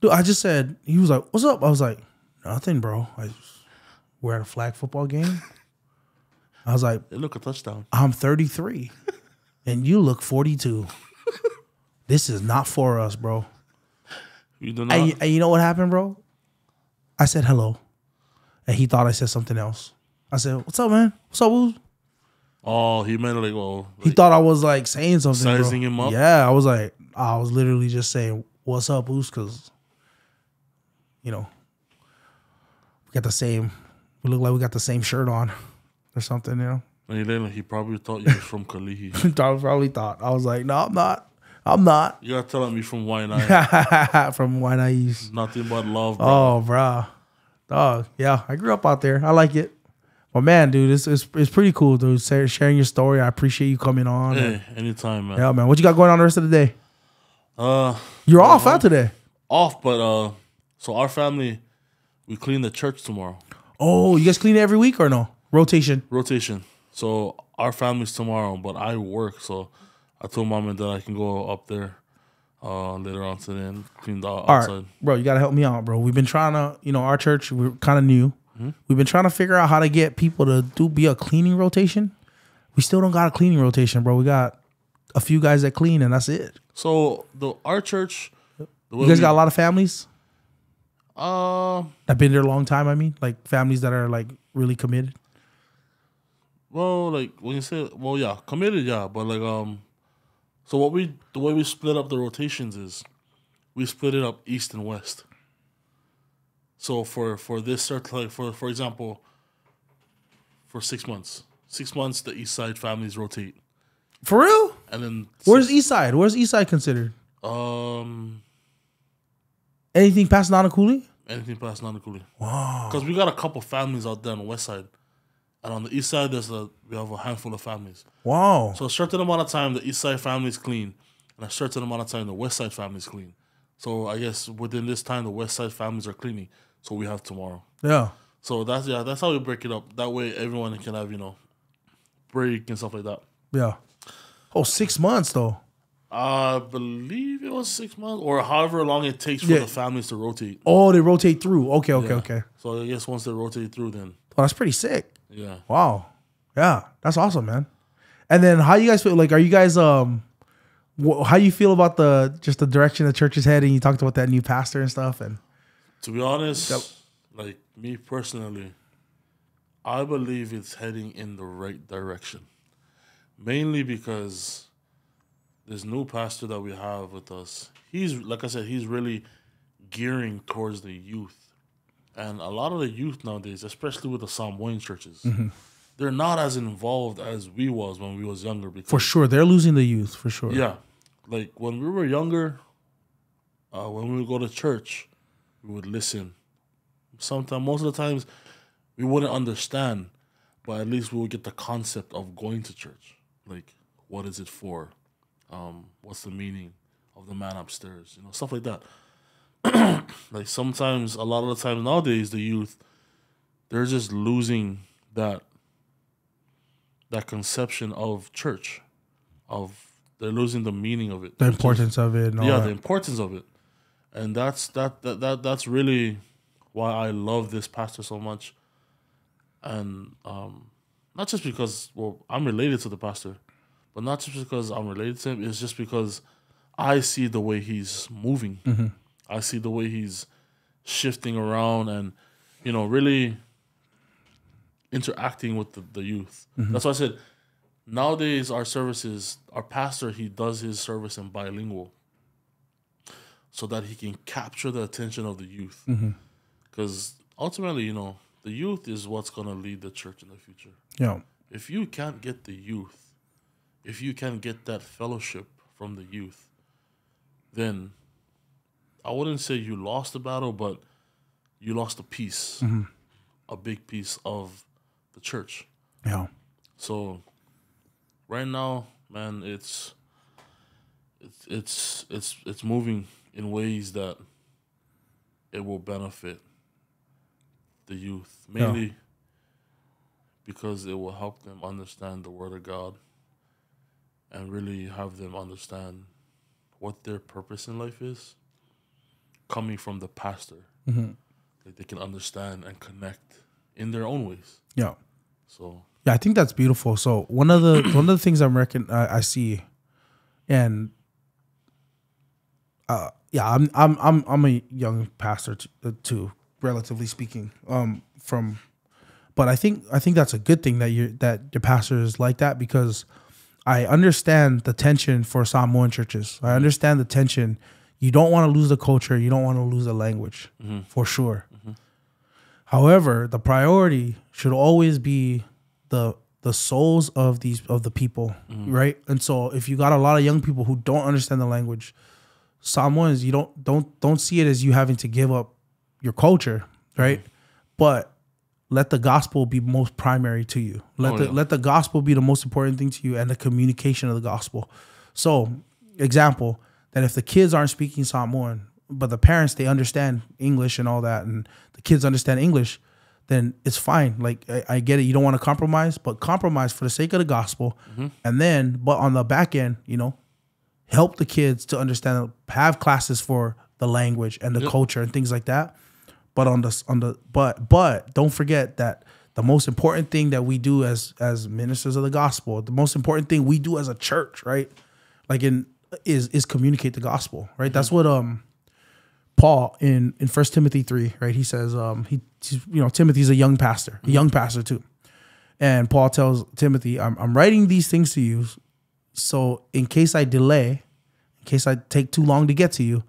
Dude, I just said, he was like, What's up? I was like, Nothing, bro. I just, we're at a flag football game. I was like, look a touchdown. I'm 33 and you look 42. this is not for us, bro. You do not. And, and you know what happened, bro? I said hello. And he thought I said something else. I said, What's up, man? What's up, Woo? Oh, he meant like, oh, He thought I was like saying something. bro. Sizing him up? Yeah, I was like, I was literally just saying, What's up, Woo? Because, you know, we got the same, we look like we got the same shirt on or something, you know? and he, probably thought you was from Kalihi. I probably thought. I was like, No, I'm not. I'm not. You gotta tell you from Waianae. From Wine East. Nothing but love, bro. Oh, bruh. Dog. Yeah, I grew up out there. I like it. But man, dude, it's it's, it's pretty cool, dude. Sharing your story. I appreciate you coming on. Hey, anytime, man. Yeah, man. What you got going on the rest of the day? Uh, You're off out today. off, but uh, so our family, we clean the church tomorrow. Oh, you guys clean it every week or no? Rotation. Rotation. So our family's tomorrow, but I work, so I told mom and dad I can go up there uh, later on today and clean the All outside. right, bro, you gotta help me out, bro. We've been trying to, you know, our church, we're kind of new. Mm-hmm. We've been trying to figure out how to get people to do be a cleaning rotation. We still don't got a cleaning rotation, bro. We got a few guys that clean, and that's it. So the our church, the You guys we- got a lot of families uh that been there a long time. I mean, like families that are like really committed. well like when you say well yeah committed yeah but like um so what we the way we split up the rotations is we split it up east and west. So for for this certain like for for example, for six months, six months the east side families rotate, For real? and then Where's six- East Side? Where's East Side considered? um Anything past Nanakuli? anything past Nanakuli. Wow. Because we got a couple families out there on the west side, and on the east side there's a we have a handful of families. Wow. So a certain amount of time the east side family is clean, and a certain amount of time the west side family is clean. So I guess within this time the west side families are cleaning. So we have tomorrow. Yeah. So that's yeah, that's how we break it up. That way everyone can have you know break and stuff like that. Yeah. Oh, six months though. I believe it was six months or however long it takes for Yeah. the families to rotate. Oh, they rotate through. Okay, okay, Yeah. okay. So I guess once they rotate through, then Oh, that's pretty sick. yeah. Wow. Yeah, that's awesome, man. And then how you guys feel? Like, are you guys um, how you feel about the just the direction the church is heading? You talked about that new pastor and stuff, and To be honest, like me personally, I believe it's heading in the right direction. Mainly because this new pastor that we have with us, he's like I said, he's really gearing towards the youth. And a lot of the youth nowadays, especially with the Samoan churches, they're not as involved as we was when we was younger because for sure they're losing the youth for sure. yeah. Like when we were younger, uh, when we would go to church, we would listen. Sometimes, most of the times, we wouldn't understand, but at least we would get the concept of going to church. Like, what is it for? Um, what's the meaning of the man upstairs? You know, stuff like that. like sometimes, a lot of the times nowadays, the youth, they're just losing that that conception of church, of they're losing the meaning of it. the importance of it. And yeah, the importance of it, and that's that, that that that's really why I love this pastor so much, and um, not just because well I'm related to the pastor, but not just because I'm related to him. It's just because I see the way he's moving. I see the way he's shifting around and you know really interacting with the, the youth. That's why I said nowadays our services, our pastor, he does his service in bilingual so that he can capture the attention of the youth. Mm-hmm. Because ultimately, you know, the youth is what's going to lead the church in the future. yeah, If you can't get the youth, if you can't get that fellowship from the youth, then I wouldn't say you lost the battle, but you lost a piece, mm-hmm. a big piece of the church. yeah, So right now, man, it's it's it's it's it's moving in ways that it will benefit the youth mainly because it will help them understand the word of God and really have them understand what their purpose in life is coming from the pastor. Mm-hmm. Like they can understand and connect in their own ways. yeah. So Yeah, I think that's beautiful. So one of the one of the things I'm reckon I, I see, and uh, yeah, I'm I'm I'm I'm a young pastor uh, too, relatively speaking. Um, from, but I think I think that's a good thing that you that your pastor is like that because I understand the tension for Samoan churches. I understand the tension. You don't want to lose the culture. You don't want to lose the language, for sure. However, the priority should always be the the souls of these of the people, right? And so if you got a lot of young people who don't understand the language, Samoans, you don't don't don't see it as you having to give up your culture, right? But let the gospel be most primary to you. Let Oh, the yeah. let the gospel be the most important thing to you and the communication of the gospel. So, example, that if the kids aren't speaking Samoan, but the parents they understand English and all that, and the kids understand English, then it's fine. Like I, I get it, you don't want to compromise, but compromise for the sake of the gospel, mm-hmm. and then but on the back end, you know, help the kids to understand, have classes for the language and the Yep. culture and things like that. But on the on the but but don't forget that the most important thing that we do as as ministers of the gospel, the most important thing we do as a church, right? Like in is is communicate the gospel, right? That's what um Paul in in First Timothy three, right? He says, um, he he's- you know Timothy's a young pastor, a young pastor too, and Paul tells Timothy, I'm, I'm writing these things to you, so in case I delay, in case I take too long to get to you,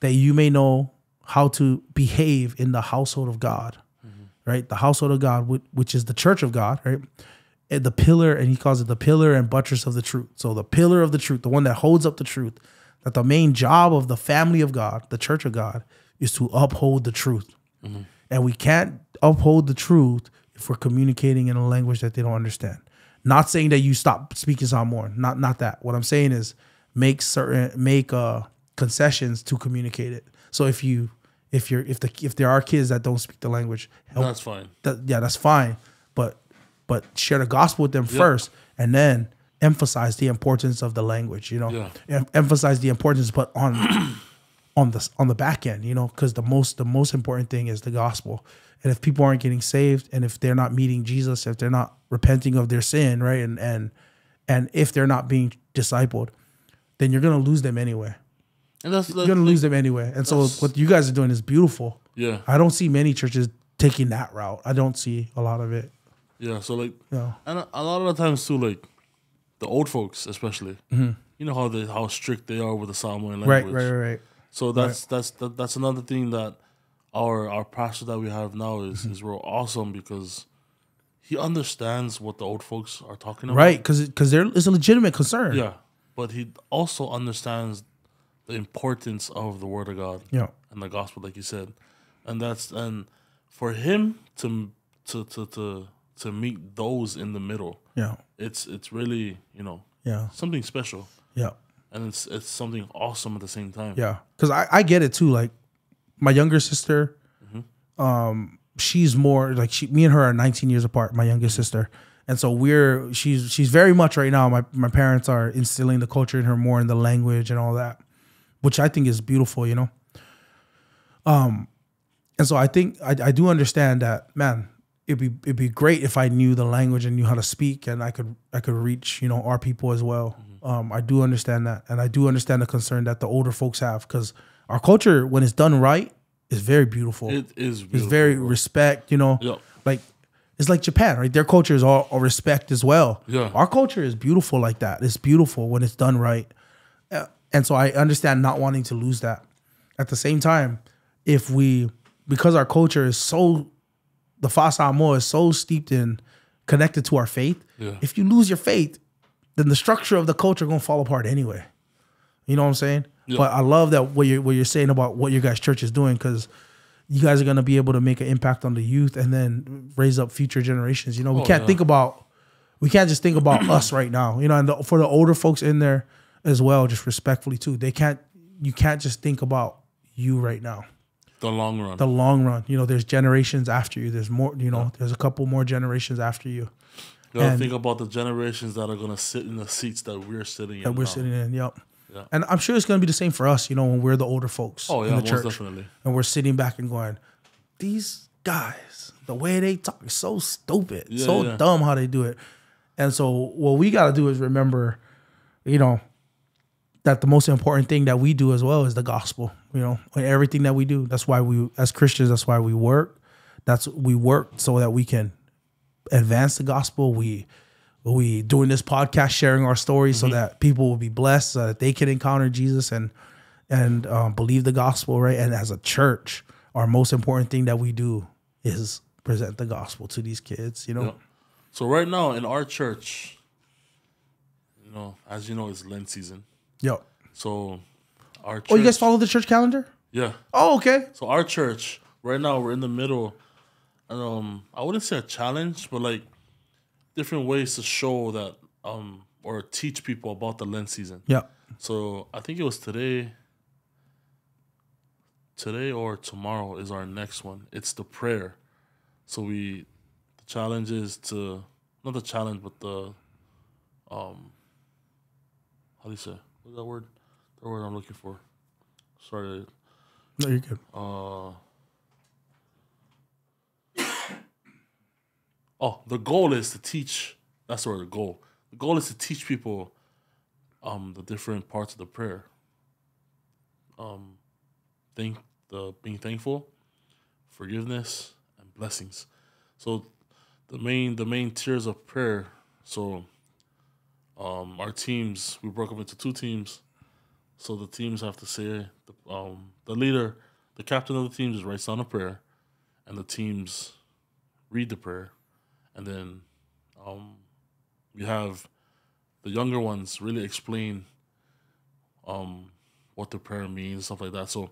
that you may know how to behave in the household of God, mm-hmm. right? The household of God, which, is the church of God, right? The pillar, and he calls it the pillar and buttress of the truth. So the pillar of the truth, the one that holds up the truth, that the main job of the family of God, the church of God, is to uphold the truth. Mm-hmm. And we can't uphold the truth if we're communicating in a language that they don't understand. Not saying that you stop speaking Samoan. Not not that. What I'm saying is make certain make uh concessions to communicate it. So if you if you're if the if there are kids that don't speak the language, help That's fine. yeah, that's fine. But but share the gospel with them first, and then emphasize the importance of the language. You know, Yeah. Em- emphasize the importance, but on on the on the back end. You know, because the most the most important thing is the gospel. And if people aren't getting saved, and if they're not meeting Jesus, if they're not repenting of their sin, right, and and and if they're not being discipled, then you're gonna lose them anyway. And that's, You're gonna lose them anyway. And so what you guys are doing is beautiful. yeah, I don't see many churches taking that route. I don't see a lot of it. yeah. So like, Yeah. and a, a lot of the times too, like the old folks, especially, you know how they how strict they are with the Samoan Mm-hmm. Right, language. right, right, right. So that's that's that, that's another thing that our our pastor that we have now is Mm-hmm. is real awesome because he understands what the old folks are talking about. Right, because because there is a legitimate concern. Yeah, but he also understands the importance of the Word of God Yeah. and the gospel, like you said, and that's and for him to to to to to meet those in the middle, Yeah. it's it's really you know Yeah. something special, Yeah. and it's it's something awesome at the same time. Yeah. Because I, I get it too. Like my younger sister, um, she's more like she me and her are 19 years apart, my youngest sister. And so we're she's she's very much right now. My my parents are instilling the culture in her more in the language and all that, which I think is beautiful, you know. Um and so I think I, I do understand that, man, it'd be it'd be great if I knew the language and knew how to speak and I could I could reach, you know, our people as well. Um, I do understand that. And I do understand the concern that the older folks have because our culture, when it's done right, is very beautiful. It is. it's very respect, you know. Yep. Like it's like Japan, right? Their culture is all, all respect as well. Yeah. Our culture is beautiful like that. It's beautiful when it's done right. Uh, and so I understand not wanting to lose that. At the same time, if we because our culture is so the Fa'a Samoa is so steeped in connected to our faith, Yeah. if you lose your faith, then the structure of the culture gonna fall apart anyway. You know what I'm saying? Yeah. But I love that what you're what you're saying about what your guys' church is doing because you guys are gonna be able to make an impact on the youth and then raise up future generations. You know, we Oh, can't yeah. think about we can't just think about us right now. You know, and the, for the older folks in there as well, just respectfully too, they can't you can't just think about you right now. the long run. The long run, you know, there's generations after you. There's more, you know, there's a couple more generations after you you gotta and- think about the generations that are gonna sit in the seats that we're sitting in. that we're now. sitting in. Yep. Yeah. And I'm sure it's gonna be the same for us, you know, when we're the older folks Oh yeah, in the church. definitely. and we're sitting back and going, these guys, the way they talk is so stupid, Yeah, so yeah. dumb how they do it. And so what we got to do is remember, you know, that the most important thing that we do as well is the gospel. You know, in everything that we do. That's why we, as Christians, that's why we work. That's we work so that we can advance the gospel. We we doing this podcast, sharing our stories, so that people will be blessed, so that they can encounter Jesus and and um, believe the gospel, right? And as a church, our most important thing that we do is present the gospel to these kids. You know, Yeah. So right now in our church, you know, as you know, it's Lent season. Yo. So our church, Oh, you guys follow the church calendar? yeah. Oh, okay. So our church right now we're in the middle. Um, I wouldn't say a challenge, but like different ways to show that um or teach people about the Lent season. Yeah. So I think it was today. Today or tomorrow is our next one. It's the prayer. So we the challenge is to not the challenge, but the um how do you say what's that word? the word I'm looking for? Sorry. No, you're good. Uh, oh, the goal is to teach. That's where the goal. The goal is to teach people um, the different parts of the prayer. Um, think the being thankful, forgiveness, and blessings. So, the main the main tiers of prayer. So, um, our teams we broke up into two teams. So the teams have to say the um the leader, the captain of the team just writes down a prayer, and the teams read the prayer, and then um you have the younger ones really explain um what the prayer means stuff like that. So,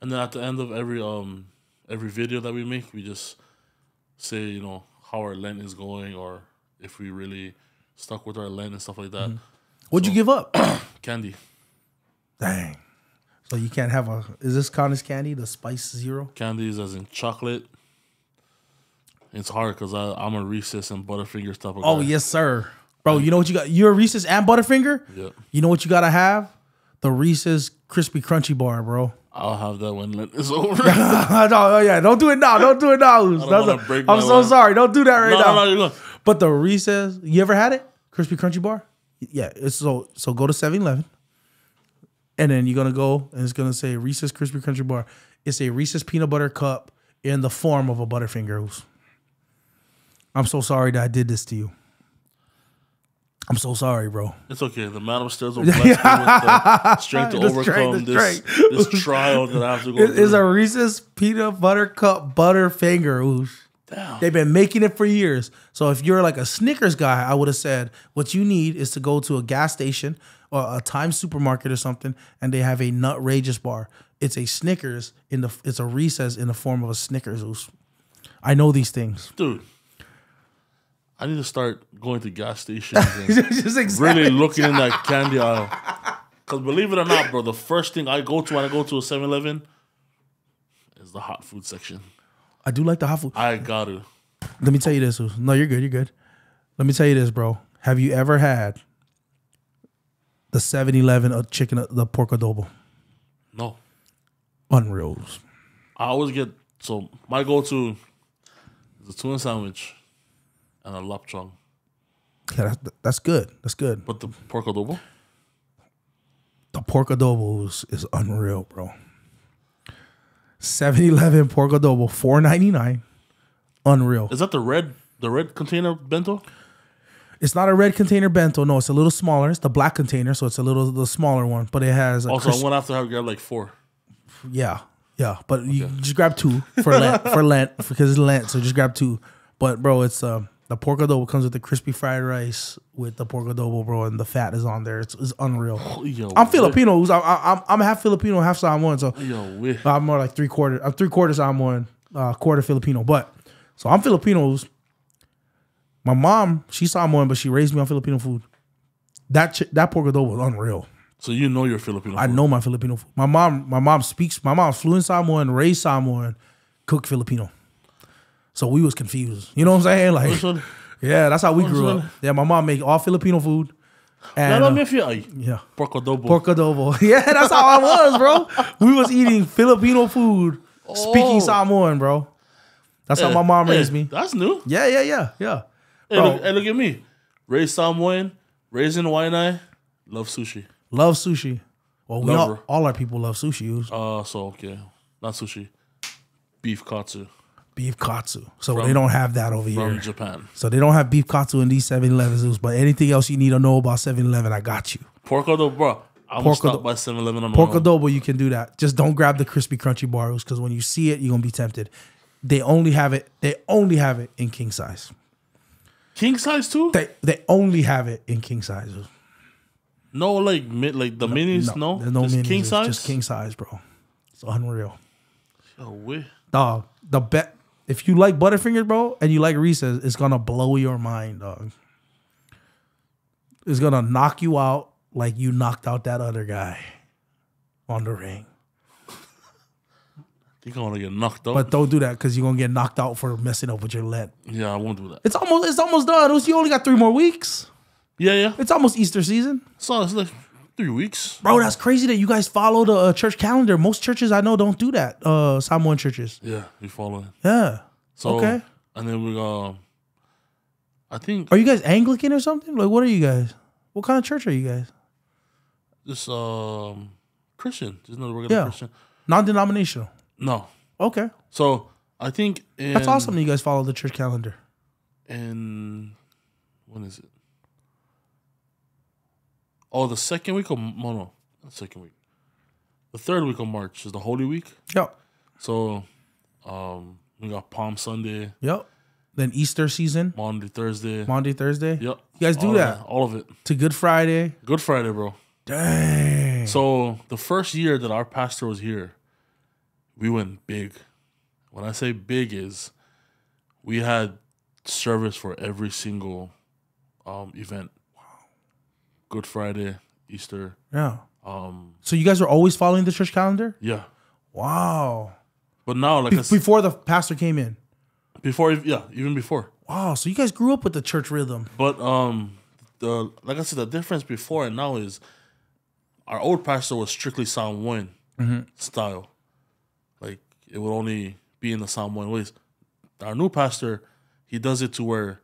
and then at the end of every um every video that we make, we just say you know how our Lent is going or if we really stuck with our Lent and stuff like that. What'd you give up? Candy. Dang. So you can't have a. Is this count as candy? The spice zero? candies as in chocolate. It's hard because I'm a Reese's and Butterfinger type of Oh yes, sir. Bro, you know what you got? You're a Reese's and Butterfinger. Yep. You know what you gotta have? The Reese's crispy crunchy bar, bro. I'll have that when is over. no, oh, yeah, don't do it now. Don't do it now. Oos. wanna a- break I'm my so sorry. Don't do that right no, now. no, no. But the Reese's, you ever had it? Crispy crunchy bar? Yeah. It's so so go to 7-Eleven. And then you're gonna go and it's gonna say Reese's crispy crunchy bar. It's a Reese's peanut butter cup in the form of a Butterfinger. I'm so sorry that I did this to you. I'm so sorry, bro. It's okay. The man upstairs will bless me with the strength to The overcome the this, strength. this trial that I have to go It is through. a Reese's peanut butter cup Butterfinger. Oosh. Damn. They've been making it for years. So if you're like a Snickers guy, I would have said what you need is to go to a gas station or a Time supermarket or something, and they have a Nutrageous bar. It's a Snickers in the it's a Reese's in the form of a Snickers. Oosh. I know these things. Dude, I need to start going to gas stations and exactly. really looking in that candy aisle. Because believe it or not, bro, the first thing I go to when I go to a 7 Eleven is the hot food section. I do like the hot food. I got to. Let me tell you this. No, you're good. You're good. Let me tell you this, bro. Have you ever had the 7-Eleven of uh, chicken, uh, the pork adobo? No. Unreal. I always get so my go to is a tuna sandwich and a lapchang. Yeah, that's, that's good. That's good. But the pork adobo, The pork adobo is, is unreal, bro. 7-Eleven pork adobo, four ninety nine. Unreal. is that the red the red container bento? It's not a red container bento. No, it's a little smaller. It's the black container, so it's a little the smaller one. But it has a Also, crisp- I'm gonna have to grab like four. Yeah, yeah, but you just grab two for Lent for Lent because it's Lent, so just grab two. But bro, it's uh, the pork adobo comes with the crispy fried rice with the pork adobo, bro, and the fat is on there. It's, it's unreal. Yo, I'm Filipino. I'm, I'm I'm half Filipino, half Samoan, so Yo, I'm more like three quarter. I'm three quarters Samoan, uh, quarter Filipino. But so I'm Filipinos. My mom, she's Samoan, but she raised me on Filipino food. That ch- that pork adobo was unreal. so you know you're Filipino. I food. know my Filipino food. My mom, my mom speaks. My mom's fluent Samoan, raised Samoan, cooked Filipino. So we was confused. You know what I'm saying? Like, yeah, that's how we grew up. Yeah, my mom make all Filipino food. And uh, me if you ay, yeah, pork adobo. pork adobo. Yeah, that's how I was, bro. We was eating Filipino food, speaking Oh. Samoan, bro. That's how Eh, my mom eh, raised me. That's new. Yeah, yeah, yeah, yeah. Hey, look, hey, look at me. Raised Samoan, raised in Waianae, love sushi. Love sushi. Well, we all, all our people love sushi. Uh, so okay, not sushi, beef katsu Beef katsu. So they don't have that over here. from Japan. So they don't have beef katsu in these 7-Elevens, but anything else you need to know about 7-Eleven, I got you. Pork adobo, bro. I'm Pork stop by 7-Eleven on my Pork own. adobo, you can do that. Just don't grab the crispy crunchy bars because when you see it, you're gonna be tempted. They only have it. They only have it in king size. King size too? They they only have it in king size. No, like mid, like the minis. No, there's no Just minis. king size. Just king size, bro. It's unreal, Yo, we. dog. The bet. If you like Butterfingers, bro, and you like Reese's, it's gonna blow your mind, dog. It's gonna knock you out like you knocked out that other guy on the ring. want to get knocked out. But don't do that because you're gonna get knocked out for messing up with your Lent. yeah, I won't do that. It's almost it's almost done. It was- You only got three more weeks. Yeah, yeah. It's almost Easter season. So it's like three weeks. Bro, that's crazy that you guys follow the uh, church calendar. Most churches I know don't do that. Uh, Samoan churches. Yeah, we follow it. Yeah. So Okay. and then we got. I think Are you guys Anglican or something? Like, what are you guys? What kind of church are you guys? this um Christian, just another regular Yeah. Christian. Non-denominational. No, Okay, so I think in, that's awesome. that You guys follow the church calendar. And when is it? Oh, the second week of no, no, not second week. The third week of March is the Holy Week. Yep. So, um, we got Palm Sunday, Yep. Then Easter season, Monday, Thursday. Monday, Thursday. Yep. You guys do all that? all of it. To Good Friday. Good Friday, bro. Dang. So the first year that our pastor was here, we went big. When I say big, is we had service for every single um, event. Good Friday, Easter. Yeah. Um, So you guys are always following the church calendar? yeah. Wow. But now, like I s- Before the pastor came in. before, yeah, even before. Wow. So you guys grew up with the church rhythm. But um, the like I said, the difference before and now is our old pastor was strictly Samoan style. Like it would only be in the Samoan ways. Our new pastor, he does it to where,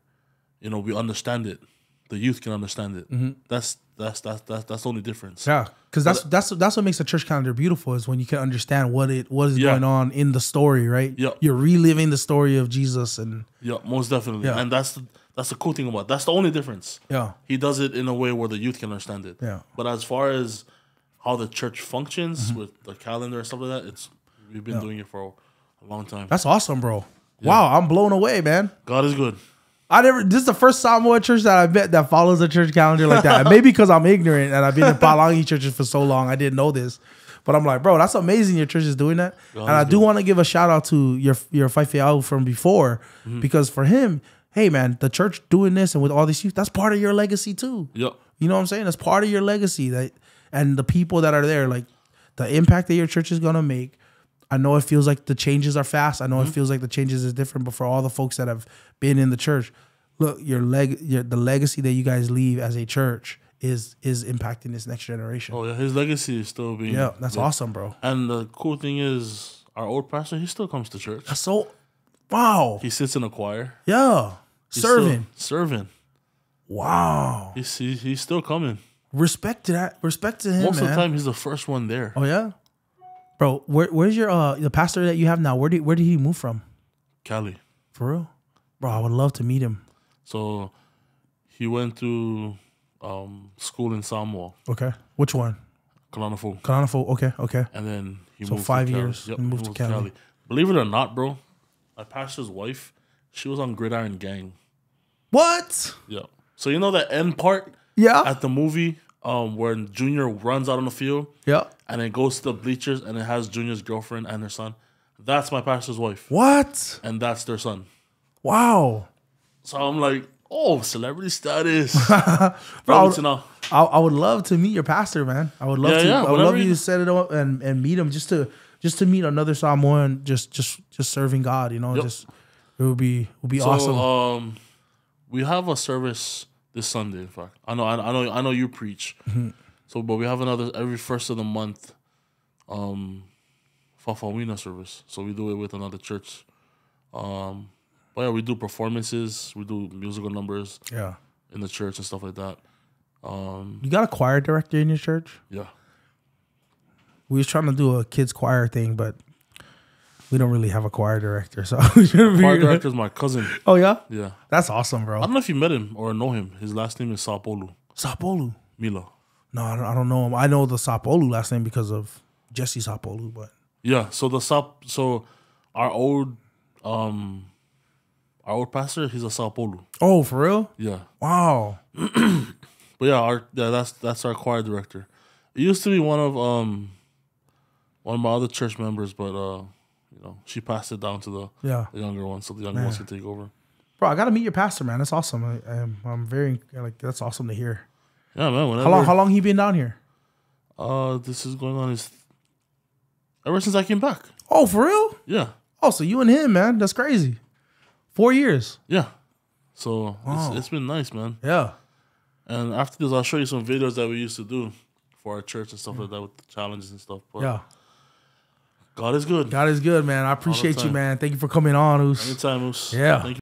you know, we understand it. The youth can understand it. Mm-hmm. That's that's that's that's that's the only difference. Yeah. Because that's that's that's what makes a church calendar beautiful is when you can understand what it what is Yeah. going on in the story, right? Yeah. You're reliving the story of Jesus and Yeah, most definitely. Yeah. And that's the, that's the cool thing about it. that's the only difference. yeah. He does it in a way where the youth can understand it. Yeah. But as far as how the church functions mm-hmm. with the calendar and stuff like that, it's we've been doing it for a long time. That's awesome, bro. Wow, I'm blown away, man. God is good. I never. This is the first Samoa church that I met that follows a church calendar like that. Maybe because I'm ignorant and I've been in Palangi churches for so long, I didn't know this. But I'm like, bro, that's amazing. Your church is doing that, and I do want to give a shout out to your your Faifeau from before because for him, hey man, the church doing this and with all these youth, that's part of your legacy too. Yep. You know what I'm saying? That's part of your legacy that and the people that are there, like the impact that your church is gonna make. I know it feels like the changes are fast. I know Mm-hmm. it feels like the changes is different, but for all the folks that have been in the church, look, your leg your the legacy that you guys leave as a church is is impacting this next generation. Oh yeah, his legacy is still being yeah, that's awesome, bro. And the cool thing is our old pastor, he still comes to church. That's so wow. He sits in a choir. Yeah. He's Serving. still serving. Wow. He's, he, he's still coming. Respect to that. Respect to him, Most man. of the time he's the first one there. Oh yeah. Bro, where, where's your uh the pastor that you have now? Where did where did he move from? Cali. For real? Bro, I would love to meet him. So he went to um, school in Samoa, Okay. Which one? Kalanafu. Kananafo. Okay, okay. And then he So moved five to Cali. years, Yep, he moved to Cali. Believe it or not, bro, my pastor's wife, she was on Gridiron Gang. What? Yeah. So you know the end part Yeah. at the movie um, when Junior runs out on the field yeah. and it goes to the bleachers and it has Junior's girlfriend and her son. That's my pastor's wife, What? and that's their son. Wow. So I'm like, oh, celebrity status. Bro, to know. I, I would love to meet your pastor, man. I would love Yeah, to. yeah, I would love you to set it up and, and meet him just to just to meet another Samoan just just just serving God. You know, Yep. just it would be would be So awesome. um, we have a service this Sunday. In fact, I know, I, I know, I know you preach. Mm-hmm. So, but we have another every first of the month, um, Fafawina service. So we do it with another church. Um, but yeah, we do performances. We do musical numbers yeah. in the church and stuff like that. Um, You got a choir director in your church? yeah. We was trying to do a kids choir thing, but we don't really have a choir director. So we shouldn't be- Choir director is my cousin. Oh yeah, Yeah. that's awesome, bro. I don't know if you met him or know him. His last name is Sapolu Sapolu. Milo. No, I don't, I don't know him. I know the Sapolu last name because of Jesse Sapolu, but Yeah, so the Sap so our old um our old pastor, he's a Sapolu. oh, for real? Yeah. Wow. But yeah, our yeah, that's that's our choir director. It used to be one of um one of my other church members, but uh you know, she passed it down to the, Yeah, the younger ones, so the younger ones can take over. bro, I got to meet your pastor, man. That's awesome. I, I'm I'm very like that's awesome to hear. Yeah, man. Whenever How long? How long he been down here? uh this is going on is ever since I came back. Oh, for real? Yeah. Oh, so you and him, man. That's crazy. Four years. Yeah. So Wow. it's, it's been nice, man. Yeah. And after this, I'll show you some videos that we used to do for our church and stuff like that with the challenges and stuff. But Yeah. God is good. God is good, man. I appreciate you, man. Thank you for coming on, Oos. Anytime, Moose. Yeah. Thank you.